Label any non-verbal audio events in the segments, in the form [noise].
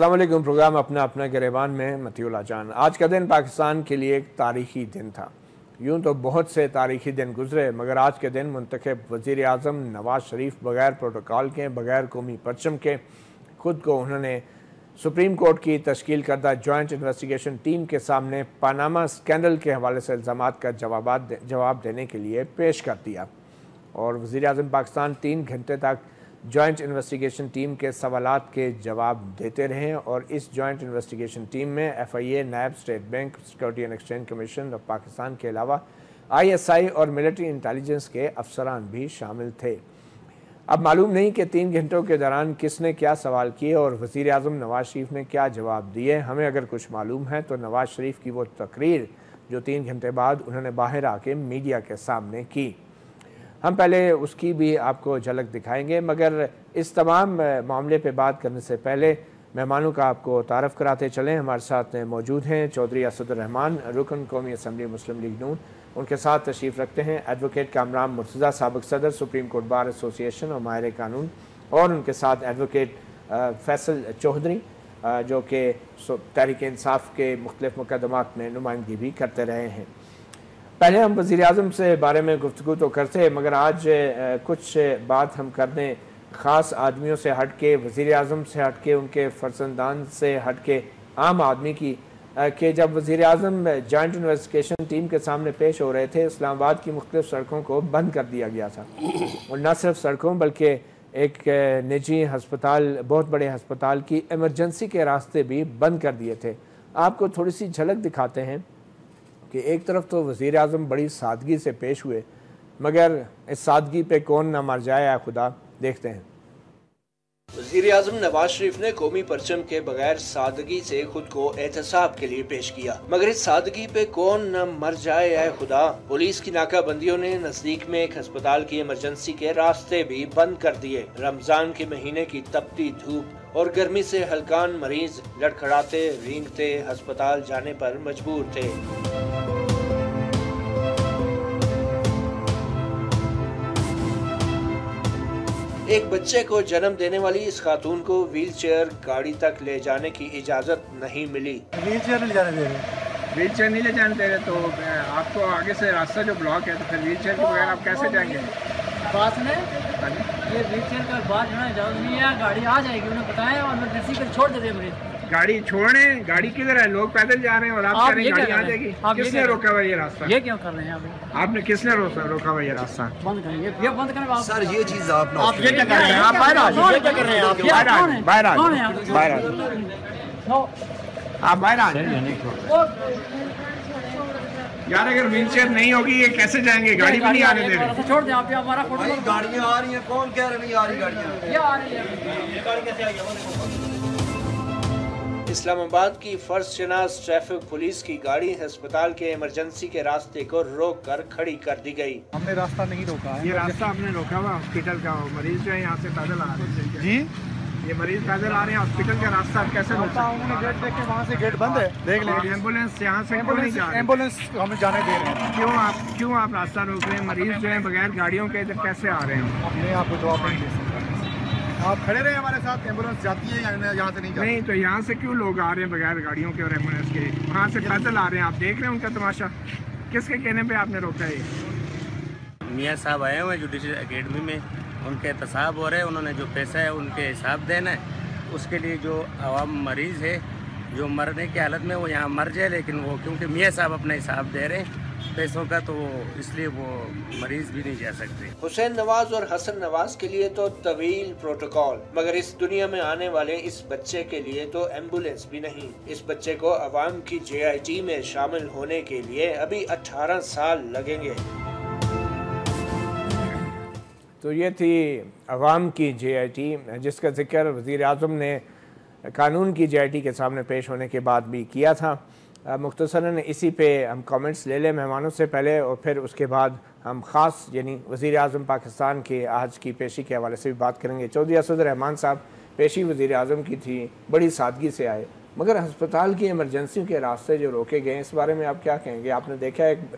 वालेकुम प्रोग्राम अपना अपना गिरबान में मतीउल्ला जान आज का दिन पाकिस्तान के लिए एक तारीखी दिन था। यूँ तो बहुत से तारीखी दिन गुजरे, मगर आज के दिन मंतखब वज़ी अजम नवाज़ शरीफ बगैर प्रोटोकॉल के, बगैर कौमी परचम के, खुद को उन्होंने सुप्रीम कोर्ट की तश्कील करदा जॉइंट इन्वेस्टिगेशन टीम के सामने पानामा स्कैंडल के हवाले से इल्ज़ाम का जवाब जवाब देने के लिए पेश कर दिया। और वज़ी अजम पाकिस्तान तीन घंटे तक जॉइंट इन्वेस्टिगेशन टीम के सवाल के जवाब देते रहे और इस जॉइंट इन्वेस्टिगेशन टीम में F I A NAB state bank, security and exchange commission of Pakistan के अलावा आई एस आई और मिलिट्री इंटेलिजेंस के अफसरान भी शामिल थे। अब मालूम नहीं कि तीन घंटों के दौरान किसने क्या सवाल किए और वज़ी अजम नवाज़ शरीफ ने क्या जवाब दिए। हमें अगर कुछ मालूम है तो नवाज़ शरीफ की वो तकरीर जो तीन घंटे बाद उन्होंने बाहर आके मीडिया के सामने की। हम पहले उसकी भी आपको झलक दिखाएँगे, मगर इस तमाम मामले पे बात करने से पहले मेहमानों का आपको तारफ़ कराते चलें। हमारे साथ मौजूद हैं चौधरी असदुररहमान रुकन कौमी असम्बली मुस्लिम लीग नून। उनके साथ तशरीफ़ रखते हैं एडवोकेट कामराम मुर्तज़ा सबक सदर, सुप्रीम कोर्ट बार एसोसिएशन और माहिर कानून। और उनके साथ एडवोकेट फैसल चौधरी जो कि तहरीक इंसाफ के मुख्तलिफ़ मुकदमात में नुमाइंदगी भी करते रहे हैं। पहले हम वज़ी अजम से बारे में गुफ्तु तो करते मगर आज कुछ बात हम कर दें। ख़ास आदमियों से हट के वज़ी अजम से हट के उनके फर्जंदान से हट के आम आदमी की कि जब वज़ी अजम जॉइंट इन्वेस्टिगेशन टीम के सामने पेश हो रहे थे, इस्लामाबाद की मुख्तलिफ़ सड़कों को बंद कर दिया गया था। और न सिर्फ़ सड़कों, बल्कि एक निजी हस्पताल, बहुत बड़े हस्पताल की एमरजेंसी के रास्ते भी बंद कर दिए थे। आपको थोड़ी सी झलक दिखाते हैं। कि एक तरफ़ तो वज़ी अजम बड़ी सादगी से पेश हुए, मगर इस सादगी पे कौन ना मर जाए खुदा? देखते हैं। वज़ीर अजम नवाज़ शरीफ ने कौमी परचम के बगैर सादगी से खुद को एहतसाब के लिए पेश किया। मगर इस सादगी पे कौन न मर जाए है खुदा? पुलिस की नाकाबंदियों ने नज़दीक में एक अस्पताल की इमरजेंसी के रास्ते भी बंद कर दिए। रमज़ान के महीने की तपती धूप और गर्मी से हल्कान मरीज़ लड़खड़ाते, रींगते, अस्पताल जाने पर मजबूर थे। एक बच्चे को जन्म देने वाली इस खातून को व्हील चेयर गाड़ी तक ले जाने की इजाज़त नहीं मिली। व्हील चेयर ले जाने दे रहे व्हील चेयर नहीं ले जाने दे रहे तो आपको आगे से रास्ता जो ब्लॉक है तो फिर व्हील चेयर के बगैर आप कैसे जाएँगे? पास में? हाँ ये व्हील चेयर का बात जो है इजाज़त है गाड़ी आ जाएगी उन्हें बताया और मैं किसी पर छोड़ देते मरीज़ गाड़ी छोड़ने गाड़ी किधर है? लोग पैदल जा रहे हैं और आप, आप कह गाड़ी आ जाएगी। किसने रोका हुआ ये रास्ता? ये क्यों कर रहे हैं आप? आपने किसने रोका हुआ ये रास्ता? बंद करेंगे ये बंद करें सर ये चीज़ आप आप ये क्या कर रहे हैं? आप बाहर आ ये क्या कर रहे हैं? आप बाहर आ बाहर आ बाहर आ आप बाहर आ यार अगर व्हील चेयर नहीं होगी ये कैसे जाएँगे? गाड़ी भी नहीं आने दे रहे। छोड़ दें आप हमारा फ़ोटो गाड़ियाँ आ रही हैं। कौन कह रहे नहीं आ रही गाड़ियाँ? ये आ रही है। ये गाड़ी कैसे आई है इस्लामाबाद की फ़र्ज़ शनास ट्रैफ़िक पुलिस की गाड़ी अस्पताल के इमरजेंसी के रास्ते को रोक कर खड़ी कर दी गई। हमने रास्ता नहीं रोका। है ये रास्ता हमने रोका हुआ हॉस्पिटल का। मरीज़ जो है यहाँ से पैदल आ रहे हैं। जी? ये मरीज़ पैदल आ रहे हैं हॉस्पिटल का रास्ता। कैसे रोका उन्होंने गेट देख के वहाँ से गेट बंद है। देख लें। एंबुलेंस यहाँ से एंबुलेंस एंबुलेंस हमें जाने दे रहे हैं। क्यों आप क्यों आप रास्ता रोक रहे हैं? मरीज़ जो है बगैर गाड़ियों के इधर कैसे आ रहे हैं? हमने आपको जवाब नहीं दे सकते। आप खड़े रहे हमारे साथ? एंबुलेंस जाती है यहाँ से नहीं जाती? नहीं तो यहाँ से क्यों लोग आ रहे हैं बगैर गाड़ियों के और एंबुलेंस के? वहाँ से पैदल आ रहे हैं आप देख रहे हैं उनका तमाशा? किसके कहने पे आपने रोका है मियाँ साहब आए हुए हैं जुडिशल अकेडमी में। उनके एहतसाब हो रहे हैं उन्होंने जो पैसा है उनके हिसाब देना है। उसके लिए जो आवाम मरीज़ है जो मरने की हालत में वो यहाँ मर जाए लेकिन वो क्योंकि मियाँ साहब अपना हिसाब दे रहे हैं पैसों का तो इसलिए वो मरीज़ भी नहीं जा सकते। हुसैन नवाज़ और हसन नवाज़ के लिए तो तवील प्रोटोकॉल मगर इस दुनिया में आने वाले इस बच्चे के लिए तो एंबुलेंस भी नहीं। इस बच्चे को अवाम की जे में शामिल होने के लिए अभी 18 साल लगेंगे। तो ये थी अवाम की जे जिसका ज़िक्र वज़ीर अजम ने कानून की जे के सामने पेश होने के बाद भी किया था। मुख्तसरा इसी पे हम कमेंट्स ले लें मेहमानों से पहले और फिर उसके बाद हम ख़ास, यानी वज़ी अजम पाकिस्तान के आज की पेशी के हवाले से भी बात करेंगे। चौधरी असदरहमान साहब, पेशी वज़ी अजम की थी, बड़ी सादगी से आए, मगर हस्पताल की एमरजेंसी के रास्ते जो रोके गए, इस बारे में आप क्या कहेंगे? आपने देखा एक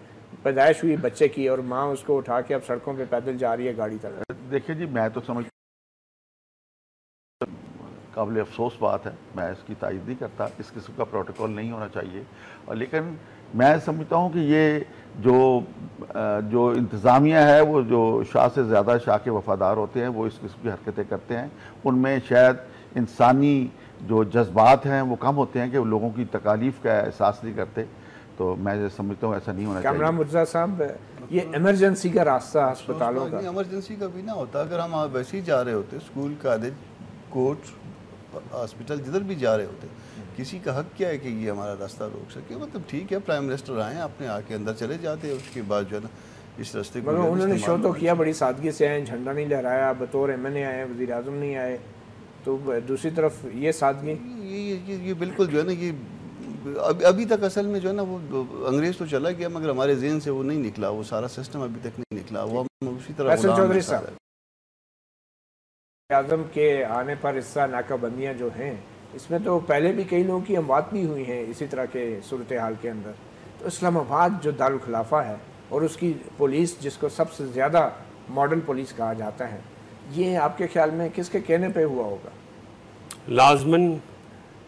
पैदाइश हुई बच्चे की और माँ उसको उठा के अब सड़कों पर पैदल जा रही है गाड़ी तक देखिए जी, मैं तो समझ काबिल अफसोस बात है मैं इसकी तायद नहीं करता इस किस्म का प्रोटोकॉल नहीं होना चाहिए। और लेकिन मैं समझता हूँ कि ये जो जो इंतज़ामिया है वो जो शाह से ज़्यादा शाह के वफादार होते हैं वो इस किस्म की हरकतें करते हैं। उनमें शायद इंसानी जो जज्बात हैं वो कम होते हैं कि वो लोगों की तकालीफ का एहसास नहीं करते। तो मैं समझता हूँ ऐसा नहीं होना चाहिए। मिर्ज़ा साहब ये इमरजेंसी का रास्ता अस्पतालों का। इमरजेंसी का भी ना होता। अगर हम वैसे ही जा रहे होते स्कूल कॉलेज कोर्ट हॉस्पिटल जिधर भी जा रहे होते किसी का हक क्या है कि ये हमारा रास्ता रोक सके? मतलब ठीक है प्राइम मिनिस्टर आए अपने आके अंदर चले जाते हैं उसके बाद जो है ना इस रास्ते को उन्होंने शो तो किया बड़ी सादगी से आए झंडा नहीं लहराया बतौर एम एन ए आए वजी अजम नहीं आए तो दूसरी तरफ़ ये सादगी? ये ये ये बिल्कुल जो है ना ये अभी अभी तक असल में जो है ना वो अंग्रेज़ तो चला गया मगर हमारे जेन से वो नहीं निकला वो सारा सिस्टम अभी तक नहीं निकला वो हम उसी तरह चौधरी साहब आज़म के आने पर इसका नाकाबंदियाँ जो हैं, इसमें तो पहले भी कई लोगों की अमवात भी हुई हैं इसी तरह के सूरत हाल के अंदर। तो इस्लामाबाद जो दारुखलाफा है और उसकी पुलिस, जिसको सबसे ज़्यादा मॉडल पुलिस कहा जाता है, ये आपके ख्याल में किसके कहने पे हुआ होगा? लाजमन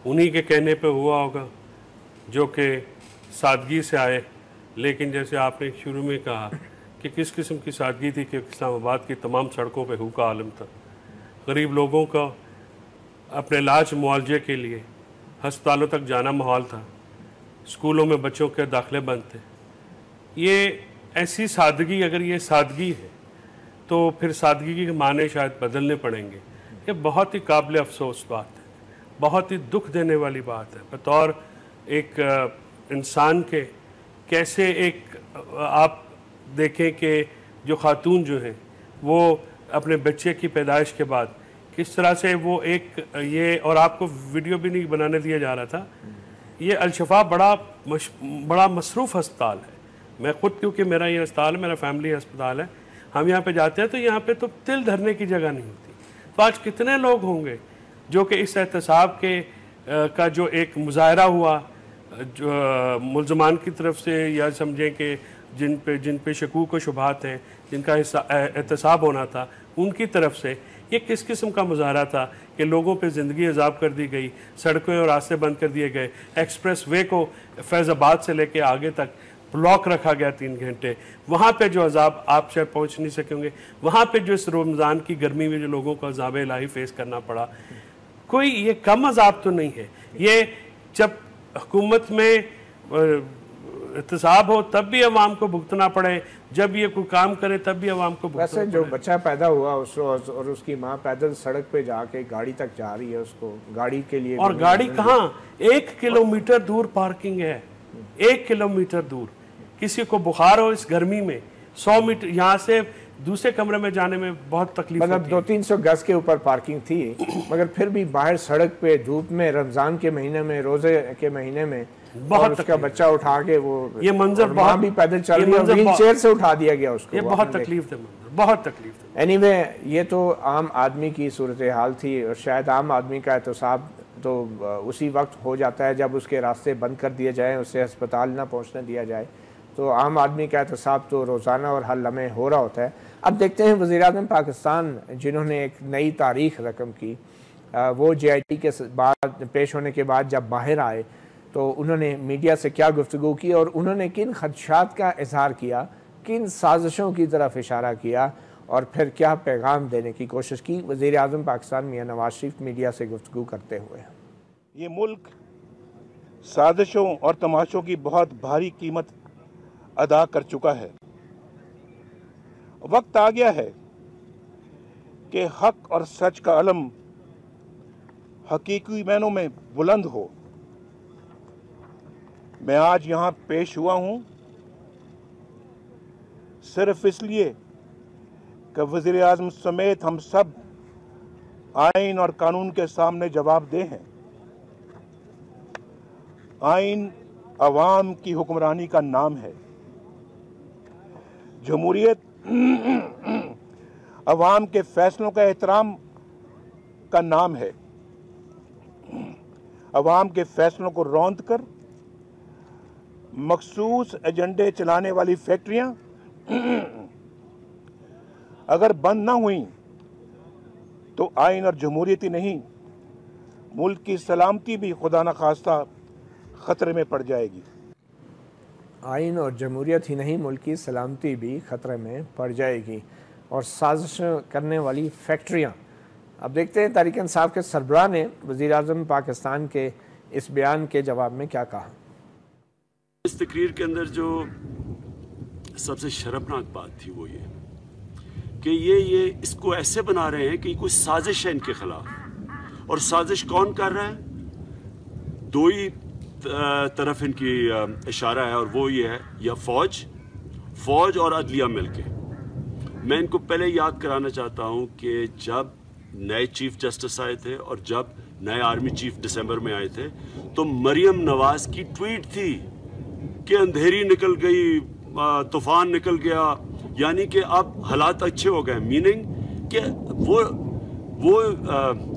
उन्हीं के कहने पे हुआ होगा, जो कि सादगी से आए। लेकिन जैसे आपने शुरू में कहा कि किस किस्म की सादगी थी कि इस्लामाबाद की तमाम सड़कों पे हु का आलम था। गरीब लोगों का अपने इलाज मुआवजे के लिए हस्पतालों तक जाना माहौल था। स्कूलों में बच्चों के दाखिले बंद थे। ये ऐसी सादगी, अगर ये सादगी है तो फिर सादगी के माने शायद बदलने पड़ेंगे। ये बहुत ही काबिल अफसोस बात है। बहुत ही दुख देने वाली बात है। बतौर एक इंसान के कैसे एक आप देखें कि जो खातून जो हैं, वो अपने बच्चे की पैदाइश के बाद किस तरह से वो एक ये और आपको वीडियो भी नहीं बनाने दिया जा रहा था ये अलशफा बड़ा मश, बड़ा मसरूफ़ अस्पताल है। मैं ख़ुद क्योंकि मेरा ये अस्पताल है मेरा फैमिली अस्पताल है हम यहाँ पे जाते हैं तो यहाँ पे तो तिल धरने की जगह नहीं होती। तो आज कितने लोग होंगे जो कि इस एहतसाब के आ, का जो एक मुजाहरा हुआ जो मुलजमान की तरफ़ से या समझें कि जिन पे जिन पे शकूक व शुभात हैं, जिनका एहतसाब होना था, उनकी तरफ़ से ये किस किस्म का मुजाहरा था कि लोगों पे ज़िंदगी अजाब कर दी गई, सड़कें और रास्ते बंद कर दिए गए, एक्सप्रेस वे को फैज़ाबाद से लेके आगे तक ब्लॉक रखा गया तीन घंटे? वहाँ पे जो अजाब आप शायद पहुँच नहीं सकेंगे वहाँ पे जो इस रमज़ान की गर्मी में जो लोगों को अजाब लाही फेस करना पड़ा, कोई ये कम अजाब तो नहीं है। ये जब हुकूमत में एहतसाब हो तब भी अवाम को भुगतना पड़े। जब ये कोई काम करे तब भी अवाम को वैसे जो बच्चा पैदा हुआ उस रोज और उसकी माँ पैदल सड़क पे जाके गाड़ी तक जा रही है उसको गाड़ी के लिए और गाड़ी कहाँ? एक किलोमीटर दूर पार्किंग है। एक किलोमीटर दूर। किसी को बुखार हो इस गर्मी में सौ मीटर यहाँ से दूसरे कमरे में जाने में बहुत तकलीफ़ मतलब दो तीन सौ गज के ऊपर पार्किंग थी मगर फिर भी बाहर सड़क पे धूप में रमज़ान के महीने में रोज़े के महीने में बहुत उसका बच्चा उठा के वो ये मंजर बहुत भी पैदल चल रही है व्हील चेयर से उठा दिया गया उसको ये बहुत तकलीफ़ थे मंजर बहुत तकलीफ़ थे एनी anyway, ये तो आम आदमी की सूरत हाल थी और शायद आम आदमी का एहतसाब तो उसी वक्त हो जाता है जब उसके रास्ते बंद कर दिए जाए उसे अस्पताल ना पहुँचने दिया जाए। तो आम आदमी का एहतसाब तो रोज़ाना और हर लम्हे हो रहा होता है। अब देखते हैं वज़ी अजम पाकिस्तान जिन्होंने एक नई तारीख रकम की। वो जे आई टी के बाद पेश होने के बाद जब बाहर आए तो उन्होंने मीडिया से क्या गुफ्तु की और उन्होंने किन खदशात का इजहार किया, किन साजिशों की तरफ़ इशारा किया और फिर क्या पैगाम देने की कोशिश की वज़ी अजम पाकिस्तान मियाँ नवाज़ शरीफ मीडिया से गुफ्तु करते हुए। ये मुल्क साजिशों और तमाशों की बहुत भारी कीमत अदा कर चुका है। वक्त आ गया है कि हक और सच का अलम हकीकी मैनों में बुलंद हो। मैं आज यहाँ पेश हुआ हूँ सिर्फ़ इसलिए कि वज़ीर अजम समेत हम सब आइन और कानून के सामने जवाब दे हैं। आइन अवाम की हुक्मरानी का नाम है। जमहूरियत [clears throat] अवाम के फैसलों का एहतराम का नाम है। अवाम के फैसलों को रौंद कर मखसूस एजेंडे चलाने वाली फैक्ट्रियाँ अगर बंद ना हुई तो आइन और जमहूरियत ही नहीं। मुल्क की सलामती भी खुदा न खास्ता ख़तरे में पड़ जाएगी। आइन और जमहूरियत ही नहीं, मुल्क की सलामती भी ख़तरे में पड़ जाएगी। और साजिश करने वाली फैक्ट्रियाँ। अब देखते हैं, तारिक साहब के सरबराह ने वज़ी अजम पाकिस्तान के इस बयान के जवाब में क्या कहा। इस तकरीर के अंदर जो सबसे शर्मनाक बात थी वो ये, कि ये ये इसको ऐसे बना रहे हैं कि कोई साजिश है इनके खिलाफ। और साजिश कौन कर रहा है? दो ही तरफ़ इनकी इशारा है और वो ये है, या फौज? फौज और अदलिया मिलके। मैं इनको पहले याद कराना चाहता हूँ कि जब नए चीफ जस्टिस आए थे और जब नए आर्मी चीफ दिसंबर में आए थे तो मरियम नवाज़ की ट्वीट थी। कि अंधेरी निकल गई तूफ़ान निकल गया। यानी कि अब हालात अच्छे हो गए। मीनिंग कि वो वो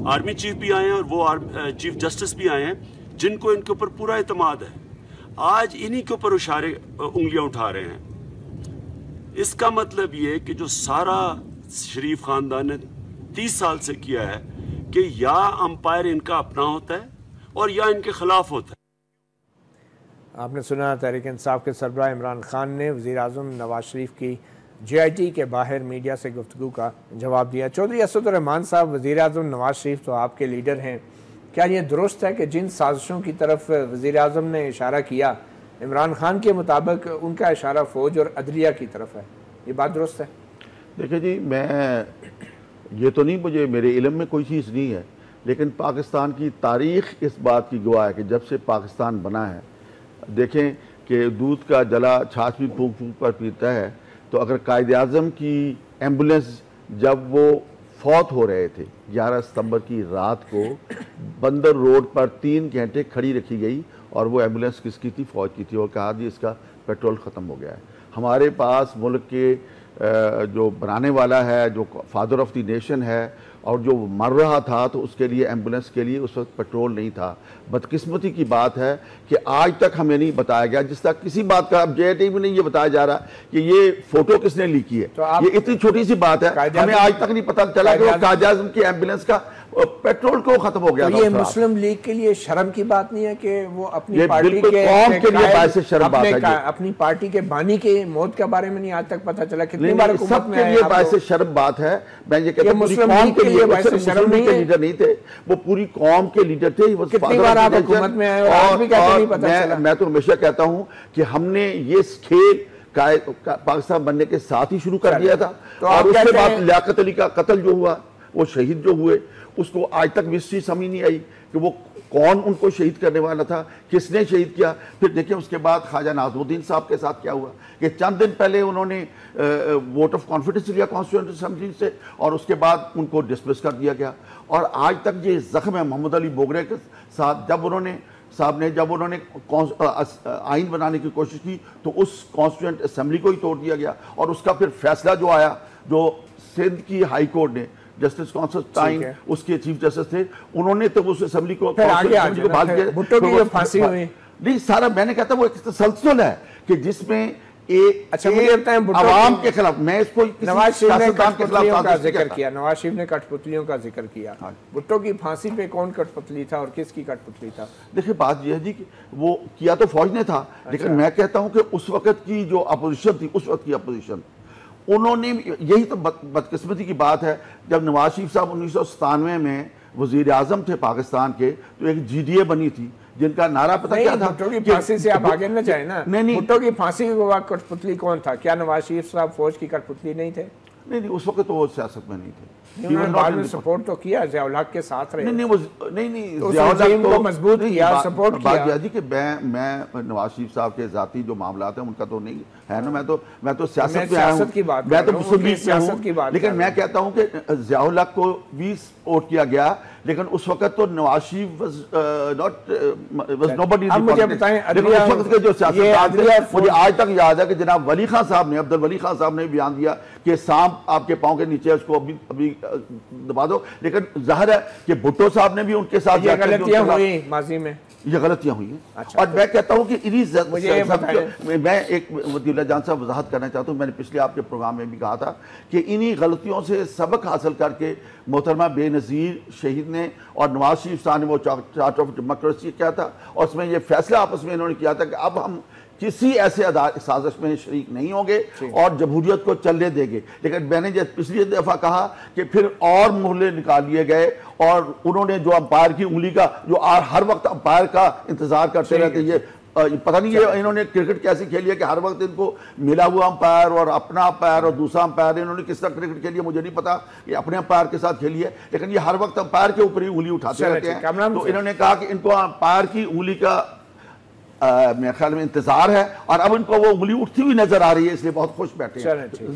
आर्मी चीफ भी आए हैं और वो चीफ जस्टिस भी आए हैं, जिनको इनके ऊपर पूरा अतमाद है। आज इन्हीं के ऊपर इशारे उंगलियाँ उठा रहे हैं। इसका मतलब ये कि जो सारा शरीफ खानदान ने तीस साल से किया है कि या अंपायर इनका अपना होता है और या इनके खिलाफ होता है। आपने सुना, तहरीक इंसाफ के सरबरा इमरान खान ने वजी अजम नवाज़ शरीफ की जे आई टी के बाहर मीडिया से गुफ्तु का जवाब दिया। चौधरी असदुररहमान साहब वजी अजम नवाज़ शरीफ तो आपके लीडर हैं। क्या ये दुरुस्त है कि जिन साजिशों की तरफ़ वजी अजम ने इशारा किया, इमरान खान के मुताबिक उनका इशारा फ़ौज और अदलिया की तरफ़ है? ये बात दुरुस्त है? देखिए जी, मैं ये तो नहीं, मुझे मेरे इलम में कोई चीज़ नहीं है, लेकिन पाकिस्तान की तारीख इस बात की गवाह है कि जब से पाकिस्तान बना है देखें कि दूध का जला छाछ भी फूक फूक पर पीता है तो अगर कायद अजम की एंबुलेंस जब वो फौत हो रहे थे 11 सितंबर की रात को, बंदर रोड पर तीन घंटे खड़ी रखी गई और वो एंबुलेंस किसकी थी? फौज की थी और कहा जी इसका पेट्रोल ख़त्म हो गया है। हमारे पास मुल्क के जो बनाने वाला है, जो फादर ऑफ़ द नेशन है और जो मर रहा था तो उसके लिए एंबुलेंस के लिए उस वक्त पेट्रोल नहीं था। बदकिस्मती की बात है कि आज तक हमें नहीं बताया गया। जिस तक किसी बात का अब जे में नहीं ये बताया जा रहा कि ये फ़ोटो किसने ली की है। तो ये इतनी छोटी सी बात है। हमें आज तक नहीं पता चला कि काजाजम की एंबुलेंस का पेट्रोल को खत्म हो गया तो ये मुस्लिम लीग के लिए शर्म की बात नहीं है कि वो अपनी पार्टी के कौम के लिए शर्म बात है अपनी पार्टी के बानी के मौत के बारे में नहीं आज तक पता चला। कितनी बार सब के लिए बायसे शर्म बात है। मैं ये कहता हूँ कौम के लिए शर्म नहीं के लीडर नहीं थे वो पूरी कौम के लीडर थे कितनी बार आप हुकूमत में आए और मैं तो हमेशा कहता हूँ कि हमने ये खेल पाकिस्तान बनने के साथ ही शुरू कर दिया था। तो और उसके बाद लियाकत अली का कत्ल जो हुआ वो शहीद जो हुए उसको आज तक मिस्ट्री समझ नहीं आई कि वो कौन उनको शहीद करने वाला था, किसने शहीद किया। फिर देखिए उसके बाद ख्वाजा नाजमुद्दीन साहब के साथ क्या हुआ कि चंद दिन पहले उन्होंने वोट ऑफ़ कॉन्फिडेंस लिया कॉन्स्टिट्यूंट असम्बली से और उसके बाद उनको डिसमिस कर दिया गया। और आज तक ये जख्म है मोहम्मद अली बोगरे के साथ। जब उन्होंने, साहब ने जब उन्होंने आइन बनाने की कोशिश की तो उस कॉन्स्टिट्यूंट असम्बली को ही तोड़ दिया गया। और उसका फिर फैसला जो आया, जो सिंध की हाई कोर्ट ने जस्टिस कॉन्स्टाइन उसके चीफ जस्टिस थे। उन्होंने तो उस असेंबली को नहीं सारा मैंने कहता वो एक तसलसल है कि जिसमें एक अच्छा मुझे आवाम के खिलाफ मैं इसको नवाज़ शरीफ ने कठपुतलियों का ज़िक्र किया नवाज़ शरीफ ने कठपुतलियों का ज़िक्र किया। हाँ। भुट्टो की फांसी पे कौन कठपुतली था और किसकी कठपुतली था? देखिए बात यह है जी कि वो किया तो फौज ने था लेकिन अच्छा। मैं कहता हूँ कि उस वक्त की जो अपोजिशन थी उस वक्त की अपोजिशन उन्होंने यही तो बदकस्मती की बात है जब नवाज़ शरीफ साहब उन्नीस सौ सत्तानवे में वज़ीर आज़म थे पाकिस्तान के तो एक जी डी ए बनी थी जिनका नारा पता क्या था की फांसी से आप आगे न जाए ना। नहीं नहीं। भुट्टो की फांसी कठपुतली कौन था? क्या नवाज़ शरीफ साहब फौज की कठपुतली नहीं थे? नहीं नहीं उस वक्त तो वो सियासत में नहीं थे। बाद में सपोर्ट तो किया जियाउल के साथ रहे। नहीं नहीं वो नहीं नहीं तो जियाउल को मज़बूत किया सपोर्ट किया। बात कि मैं मैं नवाज़ शरीफ साहब के जाती जो मामला है उनका तो नहीं है ना मैं तो मैं तो सियासत में आया हूँ। मैं तो मुस्लिम लीग सियासत की बात लेकिन मैं कहता हूँ कि जियाउल को बीस वोट किया गया लेकिन उस वक्त तो Nawaz Sharif not was nobody मुझे बताएँ उस वक्त के जो सियासतदान थे मुझे आज तक याद है कि जनाब वली खान साहब ने अब्दुल वली खान साहब ने बयान दिया कि सांप आपके पाँव के नीचे उसको अभी अभी दबा दो। लेकिन ज़ाहिर है कि भुट्टो साहब ने भी उनके साथ ये गलतियाँ हुई माजी में। ये गलतियाँ हुई हैं। अच्छा, और मैं कहता हूँ कि इन्हीं मैं एक वतीला जान साहब वजाहत करना चाहता हूँ। मैंने पिछले आपके प्रोग्राम में भी कहा था कि इन्हीं गलतियों से सबक हासिल करके मोहतरमा बेनज़ीर शहीद ने और नवाज़ शरीफ साहब ने वो चार्ट ऑफ़ डेमोक्रेसी किया था। और उसमें ये फैसला आपस में इन्होंने किया था कि अब हम किसी ऐसे साजिश में शरीक नहीं होंगे और जमहूरियत को चलने देंगे। लेकिन मैंने जब पिछली दफ़ा कहा कि फिर और मोहल्ले निकाल लिए गए और उन्होंने जो अंपायर की उंगली का जो आ- हर वक्त अंपायर का इंतज़ार करते रहते ये पता नहीं ये इन्होंने क्रिकेट कैसी खेली है कि हर वक्त इनको मिला हुआ अंपायर और अपना अंपायर और दूसरा अंपायर इन्होंने किस तरह क्रिकेट खेली है मुझे नहीं पता ये अपने अंपायर के साथ खेली है लेकिन ये हर वक्त अंपायर के ऊपर ही उंगली उठाते रहते हैं। तो इन्होंने कहा कि इनको अंपायर की उंगली का मेरे ख्याल में इंतज़ार है और अब इनको वो उंगली उठती हुई नज़र आ रही है इसलिए बहुत खुश बैठे हैं।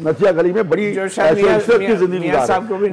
नथिया गली में बड़ी की ज़िंदगी आ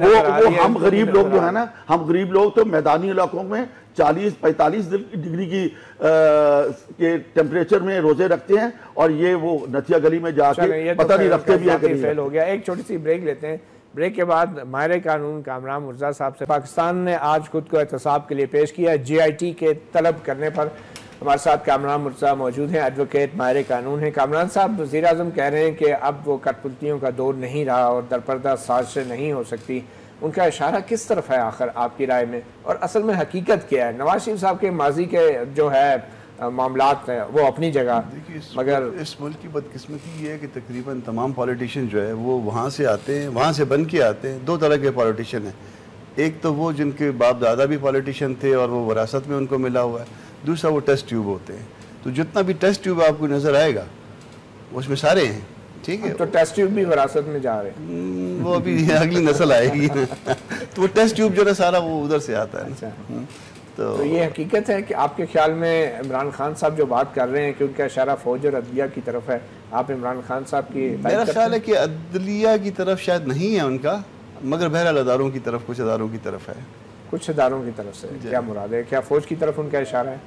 वो वो हम गरीब लोग जो है ना हम गरीब लोग तो मैदानी इलाकों में 40 45 डिग्री की अ, के टेम्परेचर में रोज़े रखते हैं और ये वो नथिया गली में जाके तो पता नहीं रखते भी है फेल हो गया। एक छोटी सी ब्रेक लेते हैं। ब्रेक के बाद माहिर कानून कामरान मुर्जा साहब से पाकिस्तान ने आज खुद को एहतसाब के लिए पेश किया जीआईटी के तलब करने पर हमारे साथ कामरान मुर्जा मौजूद हैं एडवोकेट माहिर कानून हैं। कामरान साहब वजी अजम कह रहे हैं कि अब वो कठपुतलियों का दौर नहीं रहा और दरपर्दा साजिशें नहीं हो सकती। उनका इशारा किस तरफ़ है आखिर आपकी राय में? और असल में हकीकत क्या है? नवाज़ शरीफ साहब के माजी के जो है मामला हैं वो अपनी जगह। इस, मगर इस मुल्क की बदकिस्मती ये है कि तकरीबन तमाम पॉलिटिशियन जो है वो वहाँ से आते हैं वहाँ से बन के आते हैं। दो तरह के पॉलिटिशियन हैं। एक तो वो जिनके बाप दादा भी पॉलिटिशियन थे और वो वरासत में उनको मिला हुआ है। दूसरा वो टेस्ट ट्यूब होते हैं। तो जितना भी टेस्ट ट्यूब आपको नज़र आएगा उसमें सारे हैं ठीक है? तो टेस्ट ट्यूब भी विरासत में जा रहे हैं। हम्म, वो अभी [laughs] अगली नस्ल आएगी। तो वो टेस्ट ट्यूब जो है सारा वो उधर से आता है अच्छा। हम्म, तो तो ये हकीकत है कि आपके ख्याल में इमरान खान साहब जो बात कर रहे हैं कि उनका इशारा फौज और अदलिया की तरफ़ है आप इमरान खान साहब की मेरा ख्याल है? कि अदलिया की तरफ़ शायद नहीं है उनका मगर बहरहाल अदारों की तरफ़ कुछ अदारों की तरफ़ है। कुछ इदारों की तरफ़ से क्या मुराद है? क्या फौज की तरफ़ उनका इशारा है?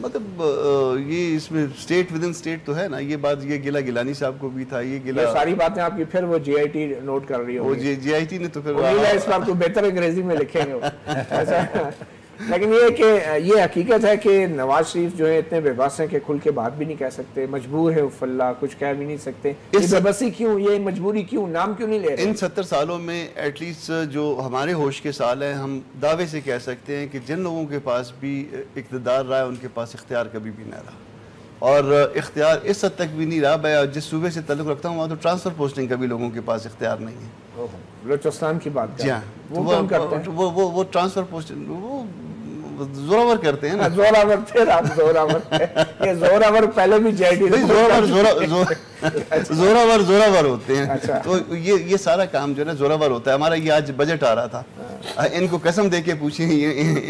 मतलब ये इसमें स्टेट विद इन स्टेट तो है ना ये बात ये गिला गिलानी साहब को भी था ये गिला ये सारी बातें आपकी फिर वो जीआईटी नोट कर रही वो जीआईटी जे आई टी ने तो फिर है इस बार तो बेहतर अंग्रेज़ी में लिखेंगे [laughs] ऐसा लेकिन ये कि ये हकीकत है कि नवाज़ शरीफ जो है इतने बेबस हैं कि खुल के बात भी नहीं कह सकते मजबूर है उफल्ला कुछ कह भी नहीं सकते। इस- बेबसी क्यों ये मजबूरी क्यों नाम क्यों नहीं ले रहे? इन सत्तर सालों में एटलीस्ट जो हमारे होश के साल हैं हम दावे से कह सकते हैं कि जिन लोगों के पास भी इकतदार रहा है उनके पास इख्तियार कभी भी ना रहा। और इख्तियार इस हद तक भी नहीं रहा। मैं जिस सूबे से तल्लुक़ रखता हूँ वहाँ तो ट्रांसफ़र पोस्टिंग का भी लोगों के पास इख्तियार नहीं है। बलूचिस्तान की बात जी हाँ। हैं। तो वो हैं। वो वो वो ट्रांसफ़र पोस्टिंग वो जोरावर करते हैं ना। जोरावर थे आप जोरावर ये जोरावर पहले भी जेडी जोरावर जोरा [laughs] जोरावर जोरावर होते हैं। अच्छा। तो ये ये सारा काम जो है ना जोरावर होता है। हमारा ये आज बजट आ रहा था। हाँ। इनको कसम दे के पूछे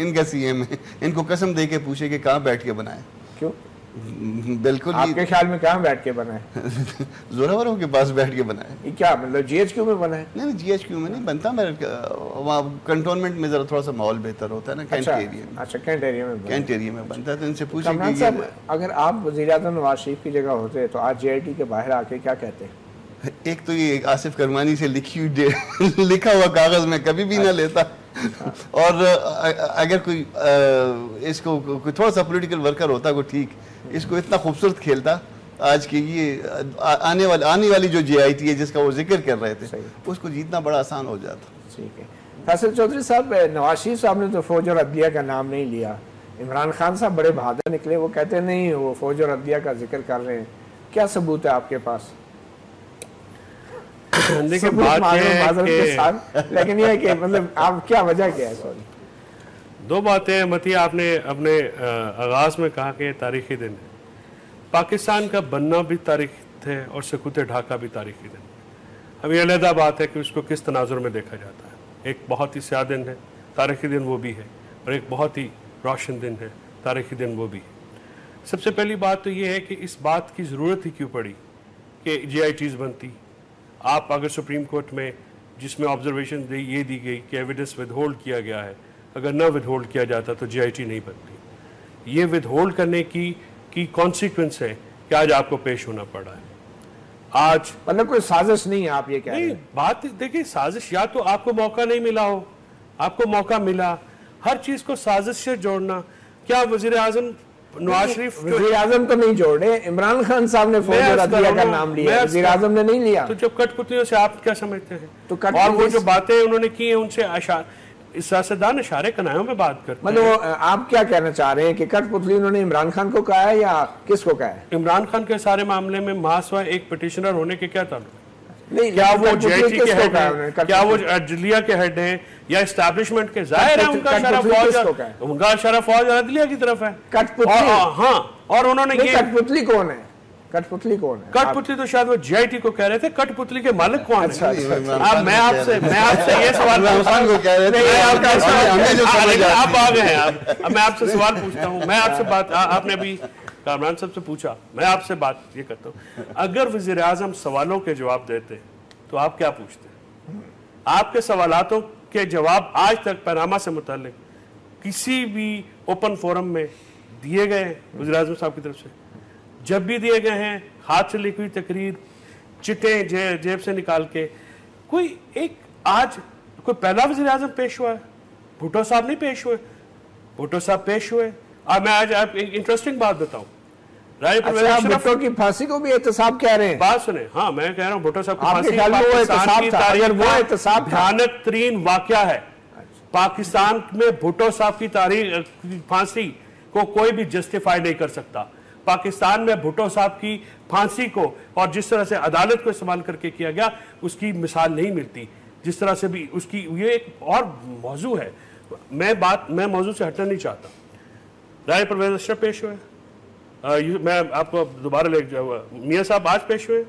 इनका सीएम है। इनको कसम दे के पूछे कि कहाँ बैठ के बनाए। क्यों? बिल्कुल आपके ख्याल में कहाँ बैठ के बनाए है? [laughs] जोरावरों के पास बैठ के बनाए क्या मतलब जीएचक्यू में बनाए नहीं नहीं जी एच क्यू में नहीं बनता मेरे वहाँ कंटोनमेंट में जरा थोड़ा सा माहौल बेहतर होता है ना कैंट अच्छा एरिया में। अच्छा कैंट एरिया में कैंट एरिया में बनता है तो इनसे पूछे साहब ये अगर आप वजी अजम नवाज़ शरीफ की जगह होते तो आज टी के बाहर आके क्या कहते हैं? एक तो ये आसिफ करमानी से लिखी [laughs] लिखा हुआ कागज़ में कभी भी ना लेता। और अगर कोई इसको कोई थोड़ा सा पॉलिटिकल वर्कर होता कोई ठीक इसको इतना खूबसूरत खेलता आज की ये आने वाली आने वाली जो जीआईटी है जिसका वो ज़िक्र कर रहे थे उसको जीतना बड़ा आसान हो जाता। ठीक है। फैसल चौधरी साहब नवाज़ शरीफ साहब ने तो फौज और अदलिया का नाम नहीं लिया। इमरान खान साहब बड़े बहादुर निकले वो कहते नहीं वो फौज और अदलिया का ज़िक्र कर रहे हैं। क्या सबूत है आपके पास? [laughs] बात है के साथ। लेकिन ये है कि मतलब आप क्या वजह क्या है सॉरी दो बातें मती आपने अपने आगाज़ में कहा कि तारीखी दिन है। पाकिस्तान का बनना भी तारीख है और सकूत ढाका भी तारीखी दिन अब ये अलहदा बात है कि उसको किस तनाजुर में देखा जाता है। एक बहुत ही स्याह दिन है तारीखी दिन वो भी है और एक बहुत ही रोशन दिन है तारीखी दिन वो भी है। सबसे पहली बात तो ये है कि इस बात की ज़रूरत ही क्यों पड़ी कि जी आई टीज़ बनती आप अगर सुप्रीम कोर्ट में जिसमें ऑब्जर्वेशन दी ये दी गई कि एविडेंस विद होल्ड किया गया है अगर न विद होल्ड किया जाता तो जीआईटी नहीं बनती। ये विद होल्ड करने की की कॉन्सिक्वेंस है कि आज आपको पेश होना पड़ा है। आज मतलब कोई साजिश नहीं है आप ये कह रहे नहीं बात देखिए साजिश या तो आपको मौका नहीं मिला हो आपको मौका मिला हर चीज़ को साजिश से जोड़ना। क्या वज़ीर आज़म नवाज़ शरीफ वज़ीर आज़म तो नहीं जोड़े इमरान खान साहब ने फौज का नाम लिया वज़ीर आज़म ने नहीं लिया। तो जब कठपुतलियों से आप क्या समझते हैं? तो और वो जो बातें उन्होंने की हैं उनसे सियासतदान इशारे कनायों में बात करते मतलब आप क्या कहना चाह रहे हैं कि कठपुतली उन्होंने इमरान खान को कहा है या किसको कहा है? इमरान खान के सारे मामले में महासवा एक पिटिशनर होने के क्या ताल्लुक? नहीं क्या वो जेटी के हेड है? हैं? क्या वो के हेड हैं? या एस्टैब्लिशमेंट के? ज़ाहिर है उनका इशारा फौज उनका इशारा फौज की तरफ़ है। कठपुतली? हाँ और उन्होंने नहीं, ये कठपुतली कौन है? कठपुतली कौन है? कठपुतली तो शायद वो जीआईटी को कह रहे थे। कठपुतली के मालिक कौन अच्छा, है? अच्छा, अच्छा। अब मैं आपसे मैं आपसे ये सवाल को कह रहे थे। लेकिन आप आ गए हैं। आप मैं आपसे सवाल पूछता हूँ। मैं आपसे बात आपने अभी कामरान साहब से पूछा मैं आपसे बात ये करता हूँ। अगर वज़ीर आज़म सवालों के जवाब देते तो आप क्या पूछते? आपके सवालों के जवाब आज तक पैनामा से मुतल किसी भी ओपन फोरम में दिए गए हैं वजी अजम साहब की तरफ़ से। जब भी दिए गए हैं हाथ से लिखी हुई तकरीर चिटें जे, जेब से निकाल के कोई एक आज कोई पहला वजी अजम पेश हुआ है? भुट्टो साहब नहीं पेश हुए? भुट्टो साहब पेश हुए? अब मैं आज आप एक इंटरेस्टिंग बात बताऊँ। राय अच्छा भुट्टो की फांसी को भी एहतसाब कह रहे हैं। बात सुने। हाँ मैं कह रहा हूँ भुट्टो साहब की फांसी? भयानक तरीन वाक्य है। पाकिस्तान में भुट्टो साहब की तारीख फांसी को कोई भी जस्टिफाई नहीं कर सकता। पाकिस्तान में भुट्टो साहब की फांसी को और जिस तरह से अदालत को इस्तेमाल करके किया गया उसकी मिसाल नहीं मिलती। जिस तरह से भी उसकी ये एक और मौजू है। मैं बात मैं मौजू से हटना नहीं चाहता। राय परवेज अशरफ पेश हुए। मैं आपको दोबारा ले जाऊँगा मियाँ साहब आज पेश हुए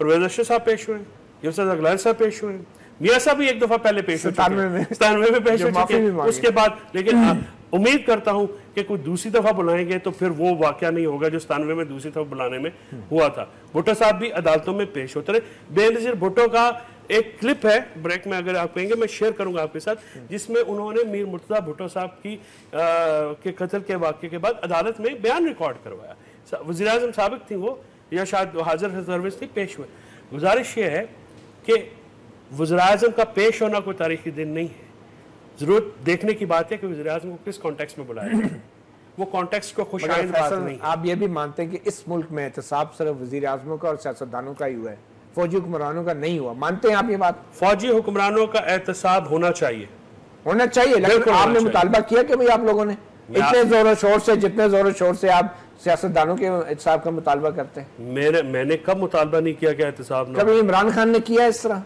परवेज अशरफ साहब पेश हुए यूसुफ अगलान साहब पेश हुए। मियाँ साहब भी एक दफ़ा पहले पेश हो चुके में। सतानवे में पेश हो चुके हैं। मांगी। उसके बाद लेकिन उम्मीद करता हूँ कि कोई दूसरी दफ़ा बुलाएँगे तो फिर वो वाक्य नहीं होगा जो सतानवे में दूसरी दफ़ा बुलाने में हुआ था। भुट्टो साहब भी अदालतों में पेश होते रहे। बेनजीर भुट्टो का एक क्लिप है ब्रेक में अगर आप कहेंगे मैं शेयर करूँगा आपके साथ जिसमें उन्होंने मीर मुर्तजा भुट्टो साहब की अ, के कत्ल के वाक्य के बाद अदालत में बयान रिकॉर्ड करवाया। वजी अजम सबक थी वो या शायद हाजिर सर्विस थी पेश हुए। गुजारिश ये है कि वजी अजम का पेश होना कोई तारीखी दिन नहीं है। ज़रूरत देखने की बात है कि वजी अजम को किस कॉन्टेक्स्ट में बुलाया जाए वो कॉन्टेक्स्ट को खुश बात नहीं आप ये भी मानते हैं कि इस मुल्क में एहतसाब सिर्फ़ वज़ीर आजमों का और सियासतदानों का ही हुआ है। फौजी हुक्मरानों का नहीं हुआ। मानते हैं आप ये बात? फौजी हुक्मरानों का एहतसाब होना चाहिए। होना चाहिए लेकिन आपने मुतालबा किया कि भाई आप लोगों ने? इतने जोरों शोर से जितने जोरों शोर से आप सियासतदानों के एहतसाब का मुतालबा करते हैं। मेरे मैंने कब मुतालबा नहीं किया कि एहतसाब कभी इमरान खान ने किया इस तरह?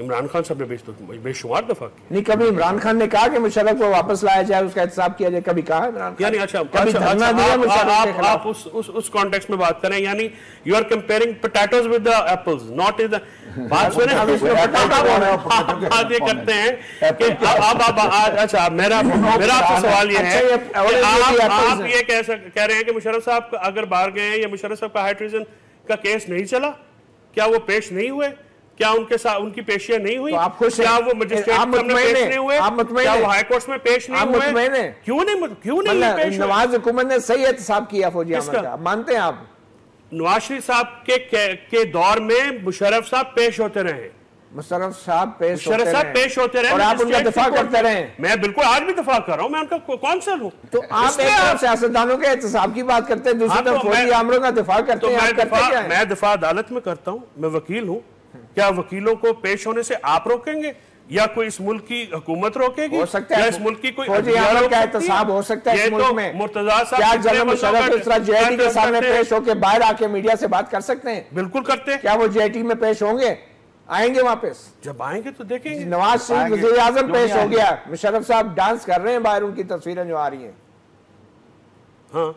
इमरान खान साहब ने बेश- बेशुमार दफ़ा किया। नहीं कभी इमरान खान ने कहा कि मुशरफ को वापस लाया जाए उसका एहतसाब किया जाए? कभी कहा इमरान यानी अच्छा कभी अच्छा, धरना अच्छा दिया आप, आप, उस उस उस कॉन्टेक्स्ट में बात करें यानी you are comparing potatoes with the apples not is बात सुने अब इसमें बात ये करते हैं कि अब अब अच्छा मेरा [laughs] मेरा आपसे सवाल ये है आप आप ये कह कह रहे हैं कि मुशर्रफ साहब अगर बाहर गए या मुशरफ साहब का हाइड्रोजन का केस नहीं चला क्या वो पेश नहीं हुए? क्या उनके साथ उनकी पेशियाँ नहीं हुई? तो आप खुश क्या वो मजिस्ट्रेट सामने पेश नहीं हुए? आप क्या वो हाई कोर्ट में पेश नहीं हुए? क्यों नहीं क्यों नहीं पेश नवाज़ हुकूमत ने सही एहतसाब किया फौजी किसका? का। मानते हैं आप? नवाज़ शरीफ साहब के, के के दौर में मुशर्रफ साहब पेश होते रहे। मुशर्रफ साहब पेश मुशर्रफ साहब पेश होते रहे और आप उनका दिफा करते रहे। मैं। बिल्कुल आज भी दफ़ा कर रहा हूँ मैं उनका कौन सा हूँ? तो आप एक तरफ़ सियासतदानों के एहतसाब की बात करते हैं दूसरी हाँ, तो तरफ़ फौजी आमरों का दिफा करते तो करते हैं? मैं दिफा अदालत में करता हूँ मैं वकील हूँ। क्या वकीलों को पेश होने से आप रोकेंगे? या कोई इस मुल्क की हुकूमत रोकेगी? हो सकता है इस मुल्क की कोई एहतसाब हो सकता है इस मुल्क तो में। मुर्तजा साहब के सामने पेश होकर बाहर आके मीडिया से बात कर सकते हैं? बिल्कुल करते हैं। क्या वो जेआईटी में पेश होंगे? आएँगे वापस? जब आएँगे तो देखेंगे। नवाज़ शरीफ। वज़ीर आज़म पेश हो गया। मुशरफ साहब डांस कर रहे हैं बाहर उनकी तस्वीरें जो आ रही हैं। हाँ।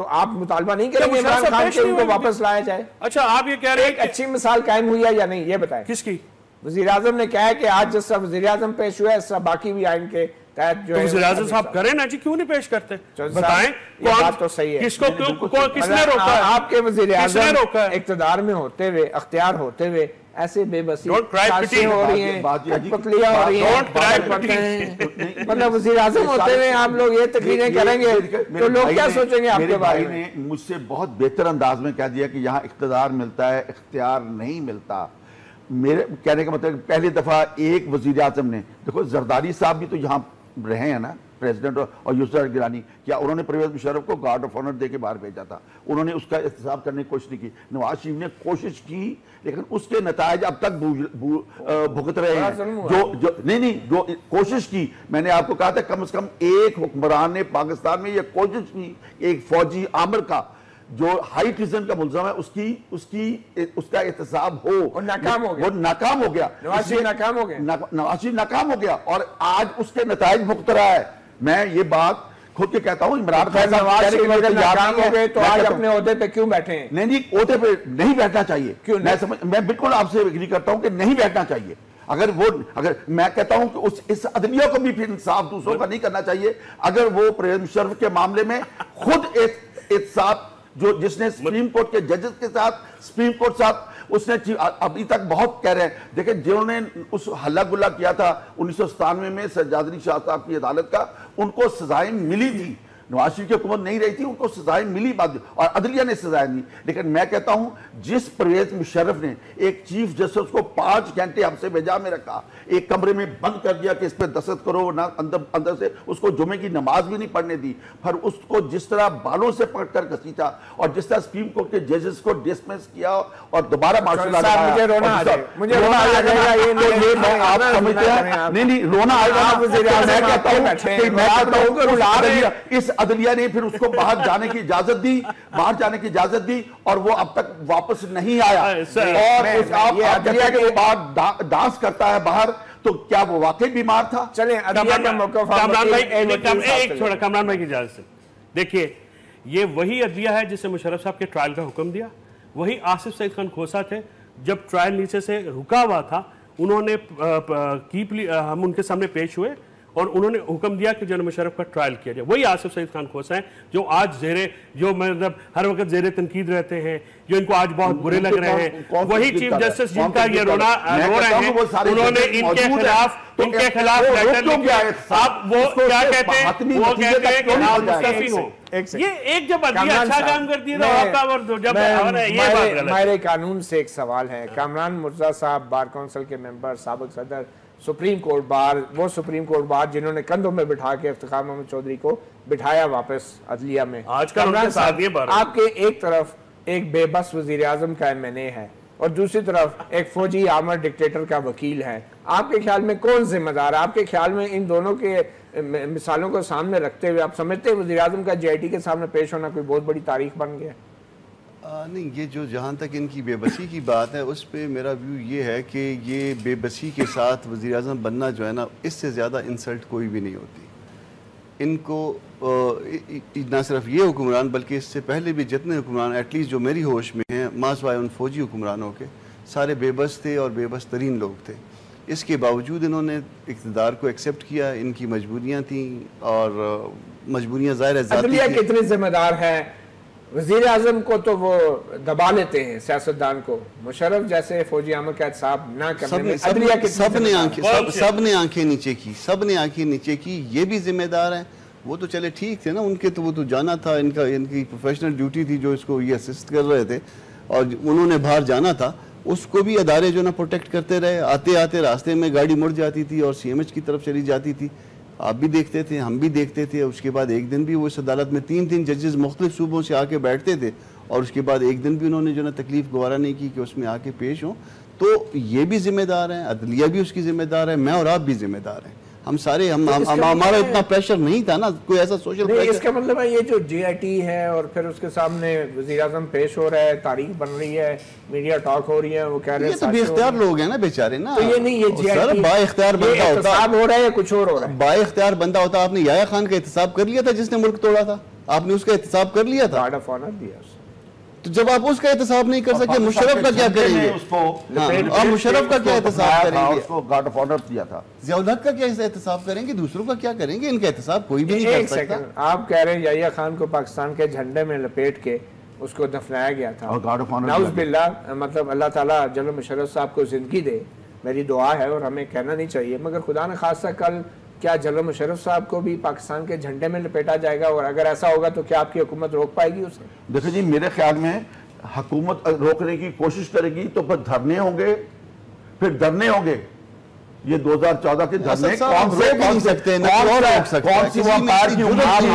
तो आप मुतालबा नहीं करेंगे इमरान खान के उनको वापस लाया जाए? अच्छा आप ये कह रहे हैं कि- अच्छी मिसाल कायम हुई है या नहीं ये बताएँ। किसकी? वज़ीर आज़म ने कहा है कि आज जिस तरह वज़ीर आज़म पेश हुआ है इस तरह बाकी भी आइन के तहत जो तो है आज़म साहब करें ना जी क्यों नहीं पेश करते? बताएँ बात तो सही है। किसको क्यों किसने रोका? आपके वज़ीर आज़म इकतदार में होते हुए अख्तियार होते हुए ऐसे बेबसी. हो रही हैं कठपुतलियाँ हो रही हैं [laughs] मतलब वज़ीर आज़म होते हुए आप लोग ये तकरीरें करेंगे तो लोग क्या सोचेंगे आपके बारे में? मुझसे बहुत बेहतर अंदाज में कह दिया कि यहाँ इख्तदार मिलता है इख्तियार नहीं मिलता। मेरे कहने का मतलब पहली दफ़ा एक वज़ीर आज़म ने देखो जरदारी साहब भी तो यहाँ रहे हैं ना प्रेसिडेंट और, यूसर गिलानी क्या उन्होंने परवेज मुशर्रफ को गार्ड ऑफ़ ऑनर दे के बाहर भेजा था? उन्होंने उसका एहतसाब करने की कोशिश नहीं की। नवाज़ शरीफ ने कोशिश की लेकिन उसके नतज अब तक भुगत रहे हैं। जो जो नहीं नहीं जो कोशिश की मैंने आपको कहा था कम से कम एक हुक्मरान ने पाकिस्तान में यह कोशिश की एक फौजी आमिर का जो हाई ट्रिजन का मुलजम है उसकी उसकी उसका एहतसाब हो। और नाकाम हो गया। वो नाकाम हो गया। नवाज़ शरीफ नाकाम हो। ना- नवाज़ शरीफ नाकाम हो गया और आज उसके नतज भुगत रहा है। मैं ये बात खुद के कहता हूँ इमरान तो खान तो आज अपने ओहदे पे क्यों बैठे हैं? नहीं नहीं ओहदे पे नहीं बैठना चाहिए। क्यों मैं समझ मैं बिल्कुल आपसे एग्री करता हूँ कि नहीं बैठना चाहिए। अगर वो अगर मैं कहता हूँ कि उस इस अदलिया को भी फिर इंसाफ दूसरों का नहीं करना चाहिए अगर वो प्रेम शर्फ के मामले में खुद एहतसाब जो जिसने सुप्रीम कोर्ट के जजेस के साथ सुप्रीम कोर्ट साथ उसने अभी तक बहुत कह रहे हैं। देखिए जिन्होंने उस हल्ला गुल्ला किया था, उन्नीस सौ सत्तानवे में सज्जादरी शाह साहब की अदालत का, उनको सजाएँ मिली थी। नवाज़ शरीफ की हुकूमत नहीं रही थी उनको सजाएँ मिली बाद और अदलिया ने सजाएँ दी लेकिन मैं कहता हूँ जिस परवेज मुशर्रफ ने एक चीफ जस्टिस को पाँच घंटे हमसे भेजा में रखा एक कमरे में बंद कर दिया कि इस पर दस्तखत करो ना अंदर अंदर से उसको जुमे की नमाज़ भी नहीं पढ़ने दी पर उसको जिस तरह बालों से पकड़कर घसीटा और जिस तरह सुप्रीम कोर्ट के जजेस को डिसमिस किया और दोबारा मार्शल लॉ साहब, लगाया। मुझे रोना और आ जिस मुझे रोना आ जाएगा, ये नहीं- ये मैं नहीं, आप समझते नहीं नहीं रोना आएगा आप ना। वज़ीर आज़म मैं कहता आपके बैठे कि मैं आप कहता लोगों को कि रुला रहे। अदलिया- इस अदलिया ने फिर उसको बाहर जाने की इजाज़त दी बाहर जाने की इजाज़त दी और वो अब तक वापस नहीं आया। हाँ, और मैं- उस- मैं- आप आप अदलिया कहते हैं कि वो बाहर डांस करता है बाहर तो क्या वो वाकई बीमार था? चलें अदलिया का मौका कामरान भाई की इजाज़त से। देखिए ये वही अदलिया है जिसने मुशरफ साहब के ट्रायल का हुक्म दिया। वही आसिफ सईद खान खोसा थे। जब ट्रायल नीचे से रुका हुआ था उन्होंने की हम उनके सामने पेश हुए। और उन्होंने हुक्म दिया कि जनरल मुशर्रफ का ट्रायल किया जाए वही आसिफ सईद खान खोसा हैं जो आज जेरे जो मतलब हर वक्त जेरे तनकीद रहते हैं जो इनको आज बहुत बुरे लग रहे हैं वही चीफ कर? जस्टिस जिनका ये रोना रो रहे हूँ उन्होंने इनके खिलाफ तो इनके खिलाफ लेटर लिखे। गया है? आप वो क्या कहते हैं वो कहते हैं कि आप मुस्तफी हो सेकंड, एक सेकंड। ये एक जब अच्छा काम करती है तो आपका और जब मैं- ये बात मायरे- गलत है। मायरे कानून से एक सवाल है कामरान मुर्जा साहब बार काउंसिल के मेंबर सबक सदर सुप्रीम कोर्ट बार वो सुप्रीम कोर्ट बार जिन्होंने कंधों में बिठा के इफ्तार मोहम्मद चौधरी को बिठाया वापस अदलिया में। आजकल आपके एक तरफ़ एक बेबस वज़ीर आज़म का एम एन ए है और दूसरी तरफ़ एक फौजी आमर डिक्टेटर का वकील है। आपके ख्याल में कौन जिम्मेदार है? आपके ख्याल में इन दोनों के मिसालों को सामने रखते हुए आप समझते हैं वजी अजम का जी के सामने पेश होना कोई बहुत बड़ी तारीख बन गया? आ, नहीं ये जो जहाँ तक इनकी बेबसी की बात है उस पर मेरा व्यू ये है कि ये बेबसी के साथ वज़ी अजम बनना जो है ना इससे ज़्यादा इंसल्ट कोई भी नहीं होती। इनको ना सिर्फ़ ये हुक्मरान बल्कि इससे पहले भी जितने हुक्मरान एटलीस्ट जो मेरी होश में हैं मासवाए उन फौजी हुक्मरानों के सारे बेबस थे और बेबस तरीन लोग थे। इसके बावजूद इन्होंने इकतदार को एक्सेप्ट किया इनकी मजबूरियाँ थी और मजबूरियाँ ज़ाहिर है। कितने जिम्मेदार है? वज़ीर अजम को तो वो दबा लेते हैं सियासतदान को। मुशरफ जैसे फौजी आमर का एहतसाब ना करने सब में सबने आँखें सब सबने आँखें नीचे की सबने आँखें नीचे की ये भी जिम्मेदार हैं। वो तो चले ठीक थे ना उनके तो वो तो जाना था इनका इनकी प्रोफेशनल ड्यूटी थी जो इसको ये असिस्ट कर रहे थे। और उन्होंने बाहर जाना था उसको भी अदारे जो ना प्रोटेक्ट करते रहे। आते आते रास्ते में गाड़ी मुड़ जाती थी और सीएमएच की तरफ़ चली जाती थी। आप भी देखते थे, हम भी देखते थे, उसके बाद एक दिन भी वो इस अदालत में तीन तीन जजेस मुख्तलिफ़ सूबों से आके बैठते थे और उसके बाद एक दिन भी उन्होंने जो ना तकलीफ़ गवारा नहीं की कि उसमें आके पेश हों। तो ये भी जिम्मेदार हैं, अदलिया भी उसकी जिम्मेदार है, मैं और आप भी जिम्मेदार हैं। हम सारे हम हमारा मतलब इतना प्रेशर नहीं था ना कोई ऐसा सोशल प्रेशर इसका मतलब है ये जो जी है और फिर उसके सामने वजी अजम पेश हो रहा है तारीख बन रही है मीडिया टॉक हो रही है वो कह रहे ये हैं तो बेख्तियार लोग हैं। ना बेचारे ना। तो ये नहीं ये जी सर बाइख्तियार बंदा होता एहतसाब हो रहा है या कुछ और हो रहा है? बाइख्तियार बंदा होता आपने याया खान का एहतसाब कर लिया था जिसने मुल्क तोड़ा था? आपने उसका एहतसाब कर लिया था? गार्ड ऑफ़ ऑनर दिया। तो जब आप उसका एहतसाब नहीं कर सके मुशर्रफ का क्या करेंगे? उसको हाँ, और मुशर्रफ का क्या एहतसाब करेंगे? उसको गार्ड ऑफ़ ऑनर दिया था। जियाउल हक का क्या एहतसाब करेंगे? दूसरों का क्या करेंगे? इनका एहतसाब कोई भी नहीं कर सकता। आप कह रहे हैं याया खान को पाकिस्तान के झंडे में लपेट के उसको दफनाया गया था। और गार्ड ऑफ़ ऑनर बिल्ला मतलब अल्लाह ताला जनरल मुशर्रफ साहब को ज़िंदगी दे मेरी दुआ है और हमें कहना नहीं चाहिए मगर खुदा न खासा कल क्या जनरल मुशरफ साहब को भी पाकिस्तान के झंडे में लपेटा जाएगा और अगर ऐसा होगा तो क्या आपकी हुकूमत रोक पाएगी उसे? देखो जी, मेरे ख्याल में हुकूमत रोकने की कोशिश करेगी तो फिर धरने होंगे, फिर धरने होंगे। ये 2014 के धरने कौन से नहीं सकते, कौन। सी वो की।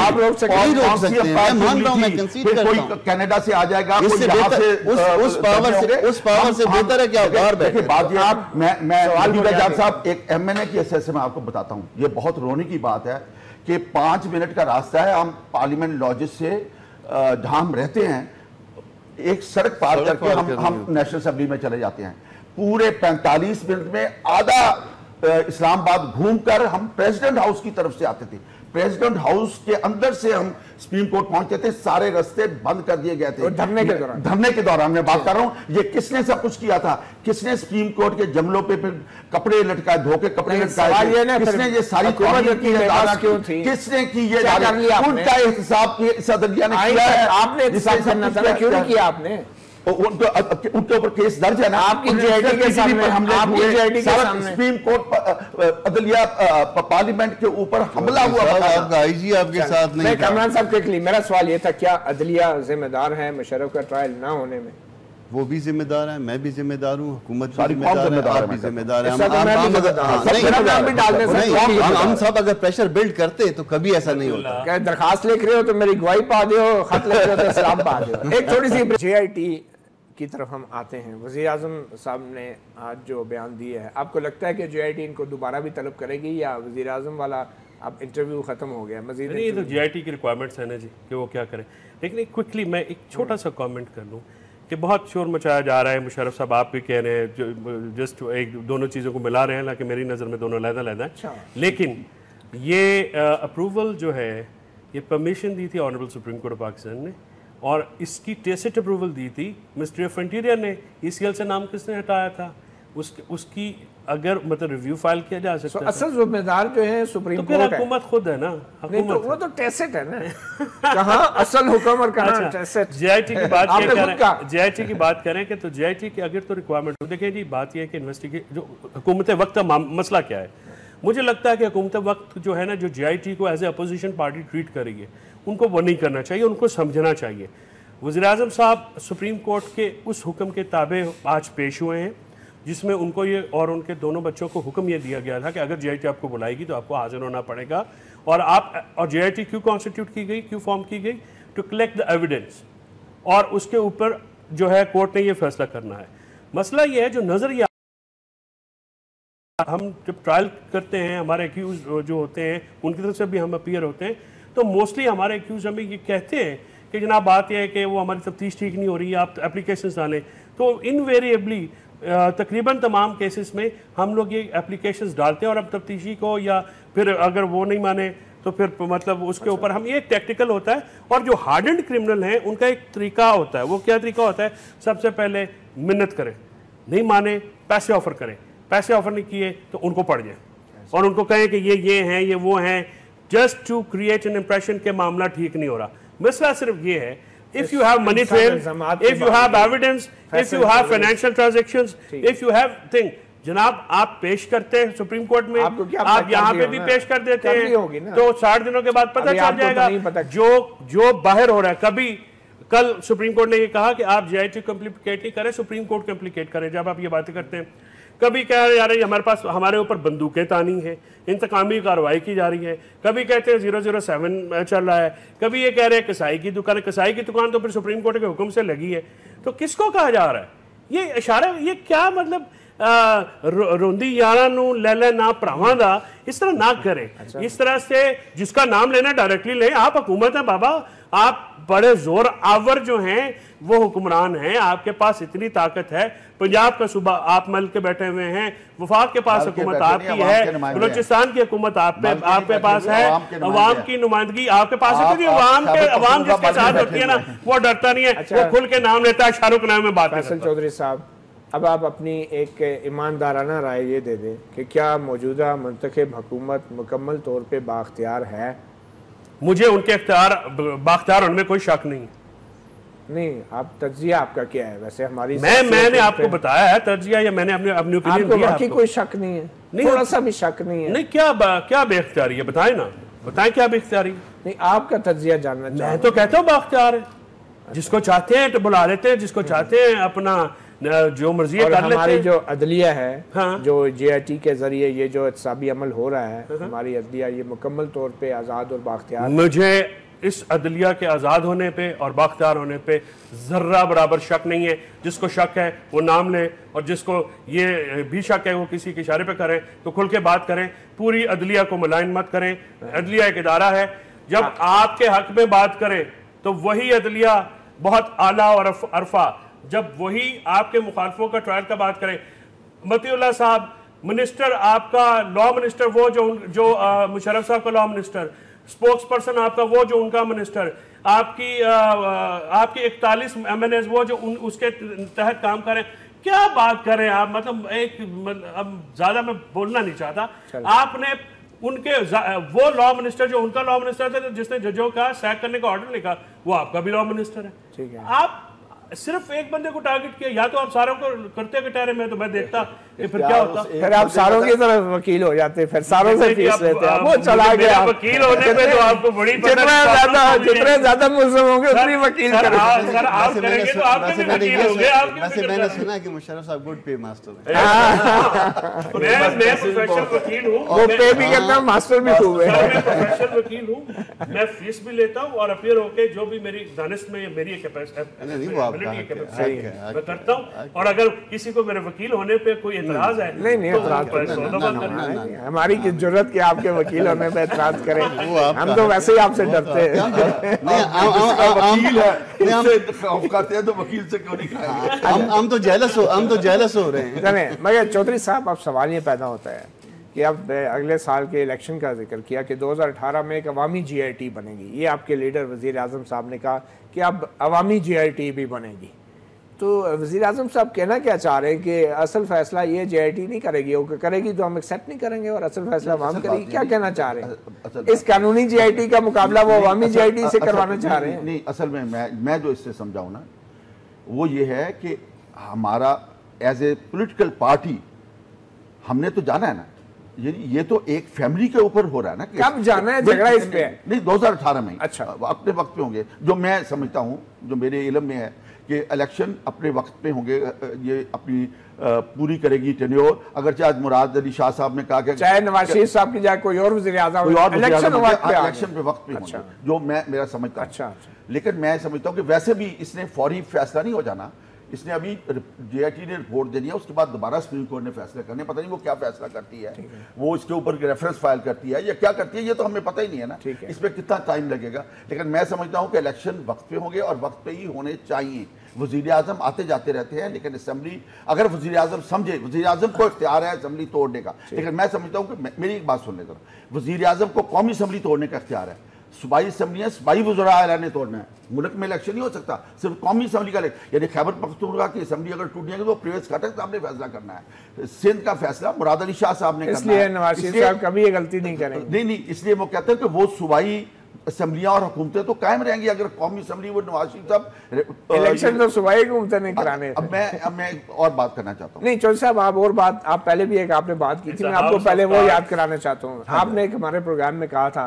आप रोक सकते नहीं रोक सकते। मैं मान रहा हूँ, मैं concede कोई कनाडा से आ जाएगा कोई यहाँ से, उस- उस पावर से- उस पावर से बेहतर है कि आप देखिए- बाहर बैठे। बात ये आप- मैं मैं आज़ाद साहब एक एमएनए की हैसियत से मैं आपको बताता हूँ ये बहुत रोने की बात है कि पाँच मिनट का रास्ता है हम पार्लियामेंट लॉजिस से जहाँ हम रहते हैं एक सड़क पार करके हम हम नेशनल असेंबली में चले जाते हैं पूरे 45 मिनट में आधा इस्लामाबाद घूमकर हम प्रेसिडेंट हाउस की तरफ़ से आते थे। प्रेसिडेंट हाउस के अंदर से हम सुप्रीम कोर्ट पहुँचते थे सारे रास्ते बंद कर दिए गए थे। धरने के दौरान? धरने के दौरान मैं बात कर रहा हूँ ये किसने सब कुछ किया था? किसने सुप्रीम कोर्ट के जमलों पे फिर कपड़े लटकाए धोके कपड़े लटकाए किसने ये सारी? किसने की ये? उनका एहतसाब ये ने किया आपने? उनके उनके ऊपर केस दर्ज है ना आपकी JIT के सामने- पर हमले आपकी हुए, के सामने। सुप्रीम कोर्ट अदलिया पार्लियामेंट के ऊपर हमला हुआ। आपका आईजी आपके साथ नहीं मैं कमरान साहब क्विकली मेरा सवाल ये था क्या अदलिया जिम्मेदार है मुशर्रफ का ट्रायल ना होने में वो भी जिम्मेदार है मैं भी जिम्मेदार हूँ हुकूमत भी जिम्मेदार है आप भी मैं कहता हूँ। जिम्मेदार है हम- हाँ, हूँ। सब हैं। अगर प्रेशर बिल्ड करते तो कभी ऐसा नहीं होता क्या दरखास्त लिख रहे हो तो मेरी गवाही पा दो खत लिख रहे हो तो सलाम पा दो एक थोड़ी सी [laughs] जे की तरफ़ हम आते हैं। वज़ीर आज़म साहब ने आज जो बयान दिए है आपको लगता है कि जे आई टी इनको दोबारा भी तलब करेगी या वज़ी अजम वाला अब इंटरव्यू खत्म हो गया? मजीद नहीं ये तो जी की रिक्वायरमेंट्स है ना जी कि वो क्या करें। लेकिन एक क्विकली मैं एक छोटा सा कमेंट कर लूँ कि बहुत शोर मचाया जा रहा है। मुशरफ साहब आप भी कह रहे हैं जो जस्ट एक दोनों चीज़ों को मिला रहे हैं हालाँकि मेरी नज़र में दोनों लहदा लहदा अच्छा। है लेकिन ये अप्रूवल जो है ये परमिशन दी थी honourable supreme court of Pakistan ने और इसकी टेसिट अप्रूवल दी थी। मिनिस्ट्री ऑफ़ इंटीरियर ने ई से नाम किसने हटाया था? उस उसकी अगर मतलब रिव्यू फ़ाइल किया जा तो सकता था। असल जिम्मेदार जो है सुप्रीम तो कोर्ट हुकूमत खुद है ना? नहीं तो वो तो टेसिट है ना। [laughs] कहाँ असल हुक्म और कहाँ टेसिट जेआईटी की बात [laughs] करें जेआईटी की बात करें कि तो जेआईटी की अगर तो रिक्वायरमेंट हो। देखिए जी बात यह है कि इन्वेस्टिगेट जो हुकूमत वक्त का मसला क्या है? मुझे लगता है कि हुकूमत वक्त जो है ना जो जेआईटी को as a opposition party treat करेगी। उनको वो नहीं करना चाहिए, उनको समझना चाहिए। वजी अजम साहब सुप्रीम कोर्ट के उस हुक्म के ताबे आज पेश हुए हैं, जिसमें उनको ये और उनके दोनों बच्चों को हुक्म ये दिया गया था कि अगर जेआईटी आपको बुलाएगी तो आपको हाजिर होना पड़ेगा। और आप, और जेआईटी क्यों कॉन्स्टिट्यूट की गई, क्यों फॉर्म की गई? टू कलेक्ट द एविडेंस और उसके ऊपर जो है कोर्ट ने ये फैसला करना है। मसला ये है जो नज़रिया हम जब ट्रायल करते हैं, हमारे एक्यूज जो होते हैं, उनकी तरफ़ से भी हम अपीयर होते हैं। तो मोस्टली हमारे एक्यूज हमें ये कहते हैं कि जनाब बात यह है कि वो हमारी तफ्तीश ठीक नहीं हो रही है आप एप्लीकेशन डालें। तो इनवेरिएबली तकरीबन तमाम केसेस में हम लोग ये एप्लीकेशंस डालते हैं और अब तफ्तीशी को या फिर अगर वो नहीं माने तो फिर मतलब उसके ऊपर हम ये टेक्टिकल होता है और जो हार्डेंड क्रिमिनल हैं उनका एक तरीका होता है। वो क्या तरीका होता है? सबसे पहले मिन्नत करें नहीं माने पैसे ऑफ़र करें। पैसे ऑफ़र नहीं किए तो उनको पड़ जाए। और उनको कहें कि ये ये हैं ये वो हैं just to create an impression के मामला ठीक नहीं हो रहा। मसला सिर्फ़ ये है if you have money trail if you have. Evidence if you have financial transactions ठीक। इफ़ यू हैव थिंग जनाब आप पेश करते हैं सुप्रीम कोर्ट में आप यहाँ पे भी पेश कर देते हैं। तो साठ दिनों के बाद पता चल तो जाएगा। पता। जो जो बाहर हो रहा है कभी कल सुप्रीम कोर्ट ने ये कहा कि आप जीआईटी कम्प्लीकेट नहीं करें सुप्रीम कोर्ट कम्प्लीकेट करें। जब आप ये बातें करते हैं कभी कह रहे यार ये हमारे पास हमारे ऊपर बंदूकें तानी है इंतकामी कार्रवाई की जा रही है। कभी कहते हैं ज़ीरो ज़ीरो सेवन चल रहा है। कभी ये कह रहे हैं कसाई की दुकान कसाई की दुकान तो फिर सुप्रीम कोर्ट के हुक्म से लगी है। तो किसको कहा जा रहा है? ये इशारा ये क्या मतलब रोंदी यारा नू ले ले ना भरावां दा इस तरह ना करें। इस तरह से जिसका नाम लेना डायरेक्टली लें आप हुकूमत है बाबा आप बड़े ज़ोर आवर जो हैं वो हुक्मरान हैं आपके पास इतनी ताकत है पंजाब का सूबा आप मल के बैठे हुए हैं वफाक के पास हुकूमत आपकी है बलोचिस्तान की हुकूमत आप पे आपके पास है अवाम के हैं। नुमाइंदगी आपके पास है क्योंकि अवाम के अवाम जिसके साथ होती है ना वो डरता नहीं है अच्छा। वो खुल के नाम लेता है शाहरुख नाम में बात करता। चौधरी साहब अब आप अपनी एक ईमानदाराना राय ये दे दें कि क्या मौजूदा मंतखब हुकूमत मुकम्मल तौर पर बाख्तियार है? मुझे उनके अख्तियार बाख्तियार होने में कोई शक नहीं है। नहीं आप तजिया आपका क्या है? वैसे हमारी मैं मैंने आपको बताया है तर्जिया या मैंने अपने अपनी ओपिनियन आपको दिया बाकी आपको? कोई शक नहीं है। नहीं, थोड़ा सा भी शक नहीं है। नहीं क्या क्या बेख्तियारी है? बताएँ ना। बताएँ क्या बेख्तियारी नहीं आपका तजिया जानना मैं तो कहता हूँ बाख्तियार है। जिसको चाहते हैं तो बुला लेते हैं जिसको चाहते हैं अपना जो मर्ज़ी है कर लेते हमारी जो अदलिया है हाँ। जो जे आई टी के ज़रिए ये जो एहतसाबी अमल हो रहा है हमारी अदलिया ये मुकम्मल तौर पे आज़ाद और बाख्तियार मुझे इस अदलिया के आज़ाद होने पे और बाख्तियार होने पे ज़र्रा बराबर शक नहीं है। जिसको शक है वो नाम लें और जिसको ये भी शक है वो किसी के इशारे पे करें तो खुल के बात करें। पूरी अदलिया को मुलायन मत करें। अदलिया एक इदारा है। जब आपके हक में बात करें तो वही अदलिया बहुत आला और अरफ- जब वही आपके मुखालफों का ट्रायल का बात करें मतीउल्लाह साहब मिनिस्टर आपका लॉ मिनिस्टर वो जो जो मुशर्रफ साहब का लॉ मिनिस्टर स्पोक्स पर्सन आपका वो जो उनका मिनिस्टर आपकी आ, आपकी इकतालीस एम एन वो जो उन, उसके तहत काम करें क्या बात करें आप? मतलब एक मतलब, अब ज़्यादा मैं बोलना नहीं चाहता। आपने उनके वो लॉ मिनिस्टर जो उनका लॉ मिनिस्टर था जिसने जजों का सैक करने का ऑर्डर लिखा वो आपका भी लॉ मिनिस्टर है। ठीक है। आप सिर्फ़ एक बंदे को टारगेट किया या तो आप सारों को करते कटारे में तो मैं देखता कि फिर क्या होता। फिर आप सारों की तरफ़ वकील हो जाते फिर सारों से फ़ीस लेते हैं। आप- वो चला गया। वकील होने पे तो आपको बड़ी जितने ज़्यादा जितने ज़्यादा मुस्लिम होंगे उतनी वकील सर, करेंगे। आप- आप करेंगे तो वैसे भी वकील होंगे सुना- आपके वैसे मैंने सुना है कि मुशर्रफ साहब गुड पे मास्टर है। मैं मैं प्रोफेशनल वकील हूँ। वो पे भी करता हूँ मास्टर भी खूब है मैं। प्रोफेशनल वकील हूँ। मैं फ़ीस भी लेता हूँ और अपियर होके जो भी मेरी दानिश में मेरी कैपेसिटी नहीं, वो आपका है, है, मैं करता हूँ। और अगर किसी को मेरे वकील होने पे कोई एतराज़ है नहीं नहीं तो एतराज़ नहीं, हमारी की ज़रूरत की आपके वकील होने पे एतराज़ करें। हम तो वैसे ही आपसे डरते हैं। हम है हैं तो वकील से क्यों नहीं हम हम तो जेलस हो हम तो जेलस हो रहे हैं। मगर चौधरी साहब अब सवाल ये पैदा होता है। कि अब अगले साल के इलेक्शन का ज़िक्र किया कि 2018 में एक अवामी जीआईटी बनेगी। ये आपके लीडर वज़ीर आज़म साहब ने कहा कि अब अवामी जीआईटी भी बनेगी। तो वज़ीर अजम साहब कहना क्या चाह रहे हैं कि असल फैसला ये जीआईटी नहीं करेगी वो करेगी तो हम एक्सेप्ट नहीं करेंगे और असल फैसला असल करेगी। क्या कहना चाह रहे हैं? इस कानूनी जीआईटी का मुकाबला वो अवामी असल- जीआईटी से करवाना चाह रहे हैं? नहीं असल में मैं मैं जो इससे समझाऊं ना वो ये है कि हमारा एज ए पोलिटिकल पार्टी हमने तो जाना है ना। ये ये तो एक फैमिली के ऊपर हो रहा है ना कि- कब जाना है? झगड़ा इस पे है। नहीं 2018 में अच्छा। अपने वक्त पे होंगे जो मैं समझता हूँ जो मेरे इलम में है कि इलेक्शन अपने वक्त पे होंगे ये अपनी पूरी करेगी टेन्योर अगर आज मुराद अली शाह साहब ने कहा कि चाहे नवाज़ शरीफ साहब की जाए कोई और कोई और वज़ीर इलेक्शन पे वक्त पे अच्छा। होंगे जो मैं मेरा समझता हूँ। अच्छा, अच्छा। लेकिन मैं समझता हूँ कि वैसे भी इसने फौरी फैसला नहीं हो जाना इसने अभी जेआईटी ने रिपोर्ट दे दिया उसके बाद दोबारा सुप्रीम कोर्ट ने फैसला करने पता नहीं वो क्या फैसला करती है। है। वो इसके ऊपर रेफरेंस फ़ाइल करती है। या क्या करती है ये तो हमें पता ही नहीं है ना। है। इसमें कितना टाइम लगेगा? लेकिन मैं समझता हूँ कि इलेक्शन वक्त पे होंगे और वक्त पे ही होने चाहिए। वज़ीर आज़म आते जाते रहते हैं लेकिन असम्बली अगर वज़ीर आज़म समझे वज़ीर आज़म को इख्तियार है असम्बली तोड़ने का। लेकिन मैं समझता हूँ कि मेरी एक बात सुन लेता हूँ वज़ीर आज़म को कौमी असम्बली तोड़ने का इख्तियार है। सूबाई असम्बलियाँ सूबाई वजरा आला ने तोड़ना है। मुल्क में इलेक्शन नहीं हो सकता सिर्फ़ कौमी असम्बली का इलेक्शन यानी खैबर पख्तूनख्वा की असम्बली अगर टूट जाएगी तो प्रेस खटक साहब ने फैसला करना है। सिंध का फैसला मुराद अली शाह साहब ने इसलिए नवाज़ शरीफ साहब कभी ये गलती नहीं करेंगे। नहीं नहीं इसलिए वो कहते हैं कि वो सूबाई असम्बलियाँ और हुकूमतें तो कायम रहेंगी। अगर कौमी असम्बली वो नवाज़ शरीफ साहब इलेक्शन तो सुबह ही घूमते नहीं कराने अब मैं अब मैं और बात करना चाहता हूँ। नहीं चौधरी साहब आप और बात आप पहले भी एक आपने बात की थी मैं आपको पहले वो याद कराना चाहता हूँ आपने एक हमारे प्रोग्राम में कहा था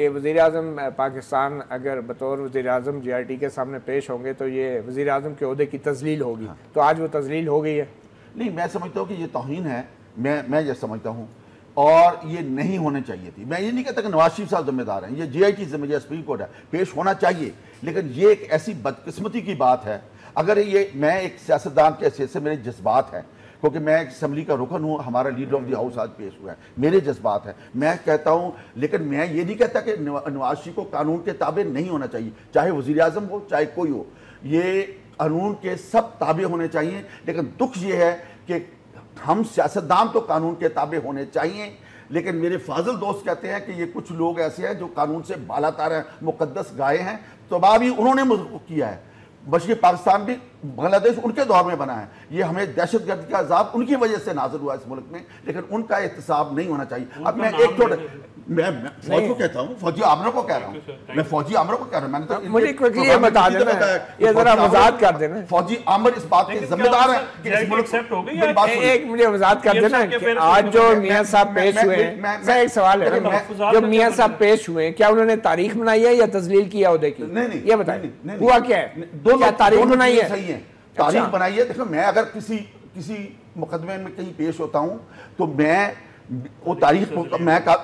कि वज़ीर अजम पाकिस्तान अगर बतौर वज़ीर अजम जी आर टी के सामने पेश होंगे तो ये वज़ी अजम के अहदे की तजलील होगी। हाँ। तो आज वो तजलील हो गई है। नहीं मैं समझता हूँ कि ये तोहन है। मैं मैं ये समझता हूँ। और ये नहीं होने चाहिए थी। मैं ये नहीं कहता कि नवाज़ शरीफ साहब जिम्मेदार हैं। ये जे आई टी जिम्मेदार सुप्रीम कोर्ट है। पेश होना चाहिए। लेकिन ये एक ऐसी बदकिस्मती की बात है। अगर ये मैं एक सियासतदान के हैसियत से मेरे जज्बात हैं क्योंकि मैं असम्बली का रुकन हूँ, हमारा लीडर ऑफ़ द हाउस आज पेश हुआ है। मेरे जज्बात हैं। मैं कहता हूँ, लेकिन मैं ये नहीं कहता कि नवा- नवाज़ शरीफ को कानून के ताबे नहीं होना चाहिए, चाहे वज़ीर आज़म हो, चाहे कोई हो। ये कानून के सब ताबे होने चाहिए, लेकिन दुख ये है कि हम सियासतदान तो कानून के ताबे होने चाहिए, लेकिन मेरे फाजिल दोस्त कहते हैं कि ये कुछ लोग ऐसे हैं जो कानून से बालातार हैं मुकदस गाय हैं। तो भी उन्होंने किया है। मशरक़ पाकिस्तान भी बांग्लादेश उनके दौर में बना है। ये हमें दहशत गर्द का अजाब उनकी वजह से नाजर हुआ इस मुल्क में लेकिन उनका एहतसाब नहीं होना चाहिए। अब मैं एक छोटे मैं मैं फौज को कहता हूँ फौजी आमरों को कह रहा हूँ। मैं फौजी आमरों को कह रहा हूँ। मैंने तो मुझे बता देना ये जरा फौजी आमर- वजाहत कर देना। फौजी आमर इस बात के जिम्मेदार है कि इस मुल्क हो गई। एक मुझे वजाहत कर देना आज जो मियाँ साहब पेश हुए हैं। एक सवाल है। जो मियाँ साहब पेश हुए हैं क्या उन्होंने तारीख बनाई है या तजलील किया उहदे की? नहीं नहीं ये नहीं, हुआ क्या है? दोनों तारीख बनाई है? सही है। तारीख अच्छा। बनाई है। देखो मैं अगर किसी किसी मुकदमे में कहीं पेश होता हूँ तो मैं वो तारीख मैं का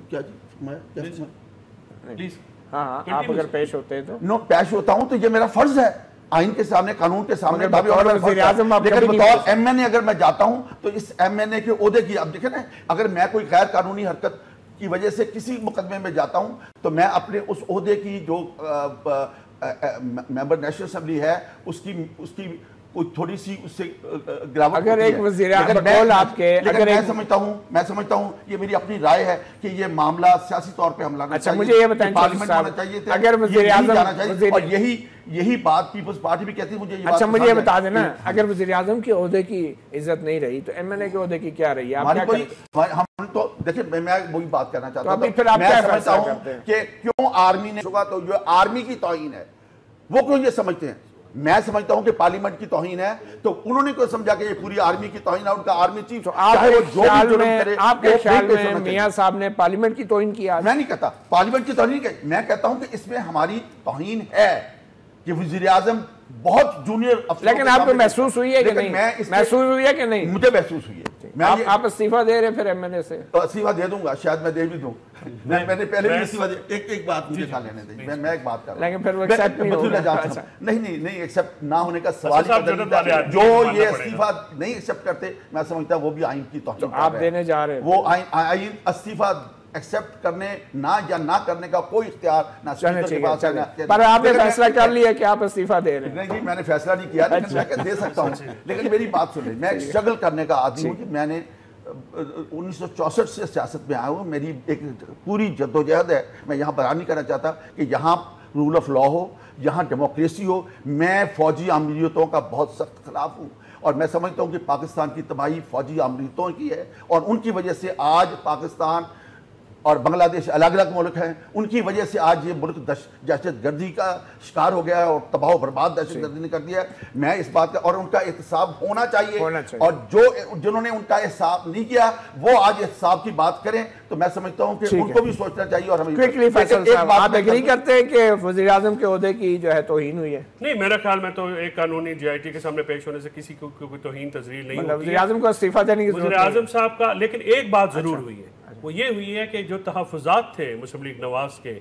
क्या जी? मैं प्लीज़ हाँ हाँ आप अगर पेश होते हैं तो। नो पेश होता हूँ तो ये मेरा फ़र्ज़ है। आइन के सामने कानून के सामने। आप लेकिन बतौर एमएनए अगर मैं जाता हूँ तो इस एमएनए के ओहदे की अब देखें ना अगर मैं कोई गैर कानूनी हरकत की वजह से किसी मुकदमे में जाता हूँ तो मैं अपने उस ओहदे की जो मेंबर नेशनल असम्बली है उसकी उसकी थोड़ी सी उससे गिरावट अगर एक है। वज़ीर आपके- अगर मैं समझता हूँ मैं समझता हूँ ये मेरी अपनी राय है कि ये मामला सियासी तौर पर हम लाना अच्छा, मुझे ये बताएँ पार्लियामेंट होना चाहिए। अगर वज़ीर जाना चाहिए और यही यही बात पीपल्स पार्टी भी कहती है मुझे ये अच्छा मुझे ये बता देना अगर वजी आज़म के अहदे की इज़्ज़त नहीं रही तो एम एन ए के अहदे की क्या रही है हम तो देखिए मैं मैं वही बात करना चाहता तो अभी फिर आप क्या समझता हूँ हैं? कि क्यों आर्मी ने होगा तो जो आर्मी की तोहिन है वो क्यों ये समझते हैं मैं समझता हूँ कि पार्लियामेंट की तोहिन है तो उन्होंने क्यों समझा कि ये पूरी आर्मी की तोहिन है उनका आर्मी चीफ तो चाहे वो जो भी जुर्म करे, आपके ख्याल में मियाँ साहब ने पार्लियामेंट की तोहिन किया मैं नहीं कहता पार्लियामेंट की तोहिन मैं कहता हूँ कि इसमें हमारी तोहिन है कि वज़ीर आज़म बहुत जूनियर लेकिन आपको महसूस हुई है कि नहीं? महसूस हुई है कि नहीं? मुझे महसूस हुई है। मैं आप आप इस्तीफा दे रहे फिर एम एन ए से? तो इस्तीफा दे दूँगा शायद मैं दे भी दूँ। [laughs] मैं मैंने पहले भी इस्तीफा दे एक एक बात मुझे खा लेने दें मैं मैं एक बात कर लेकिन फिर वो accept नहीं होगा। अच्छा। नहीं नहीं नहीं एक्सेप्ट ना होने का सवाल ही पैदा नहीं। वाले जो ये इस्तीफा नहीं एक्सेप्ट करते मैं समझता वो भी आइन की तोहिन तो आप देने जा रहे हैं। वो आइन इस्तीफा एक्सेप्ट करने ना या ना करने का कोई इख्तियार ना स्पीकर के पास है, पर आपने फैसला कर लिया कि आप इस्तीफा दे रहे हैं। नहीं जी मैंने फैसला नहीं किया लेकिन मैं दे सकता हूँ। लेकिन मेरी बात सुनिए मैं स्ट्रगल करने का आदमी हूँ कि मैंने उन्नीस सौ चौसठ से सियासत में आया हूँ। मेरी एक पूरी जद्दोजहद है। मैं यहाँ बयान नहीं करना चाहता कि यहाँ रूल ऑफ़ लॉ हो यहाँ डेमोक्रेसी हो। मैं फौजी अमलीतों का बहुत सख्त खिलाफ हूँ। और मैं समझता हूँ कि पाकिस्तान की तबाही फौजी अमलीतों की है। और उनकी वजह से आज पाकिस्तान और बांग्लादेश अलग अलग मुल्क हैं। उनकी वजह से आज ये मुल्क दहशत गर्दी का शिकार हो गया है और तबाह बर्बाद दहशत गर्दी ने कर दिया है। मैं इस बात का और उनका एहतसाब होना चाहिए। होना चाहिए। और जो जिन्होंने उनका एहसाब नहीं किया वो आज एहतसाब की बात करें तो मैं समझता हूँ कि उनको भी सोचना चाहिए और हमें आप एग्री करते हैं कि वजी आज़म के अहदे की जो है तोहिन हुई है? नहीं मेरा ख्याल में तो एक कानूनी जीआईटी के सामने पेश होने से किसी को कोई तोहीन तजरील नहीं मतलब वजी आज़म को इस्तीफा देने की है। आज़म साहब का लेकिन एक बात ज़रूर हुई है। वो ये हुई है कि जो तहफात थे मुस्लिम लीग नवाज़ के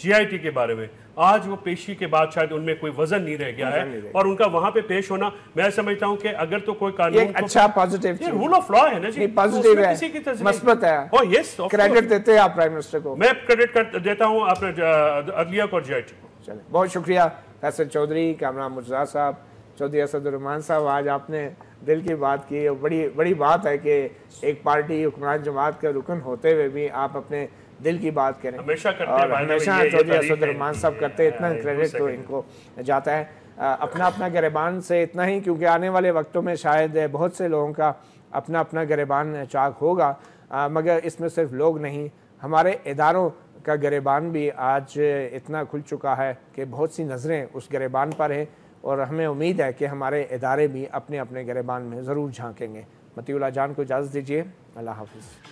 जीआईटी के बारे में आज वो पेशी के बाद शायद उनमें कोई वज़न नहीं रह गया है और उनका वहाँ पे पेश होना मैं समझता हूँ कि अगर तो कोई कानून एक अच्छा पॉजिटिव ये रूल ऑफ़ लॉ है ना जी। पॉजिटिव है। किसी की मस्बत है। Yes, of क्रेडिट देते हैं आप प्राइम मिनिस्टर को। मैं क्रेडिट कर देता हूँ अपने अदलिया को और जीआईटी को। चले बहुत शुक्रिया। फैसल चौधरी कामरान मुर्जा साहब चौधरी असदुररहमान साहब आज आपने दिल की बात की और बड़ी बड़ी बात है कि एक पार्टी हुक्मरान जमात के रुकन होते हुए भी आप अपने दिल की बात करें। हमेशा करते और हमेशा चौधरी साहब करते हैं, इतना हाँ, क्रेडिट तो इनको जाता है। अपना अपना गरेबान से इतना ही क्योंकि आने वाले वक्तों में शायद बहुत से लोगों का अपना अपना गरेबान चाक होगा। मगर इसमें सिर्फ़ लोग नहीं हमारे इदारों का गरेबान भी आज इतना खुल चुका है कि बहुत सी नज़रें उस गरेबान पर हैं। और हमें उम्मीद है कि हमारे इदारे भी अपने अपने गरेबान में ज़रूर झांकेंगे। मतीउल्ला जान को इजाज़त दीजिए। अल्लाह हाफिज़।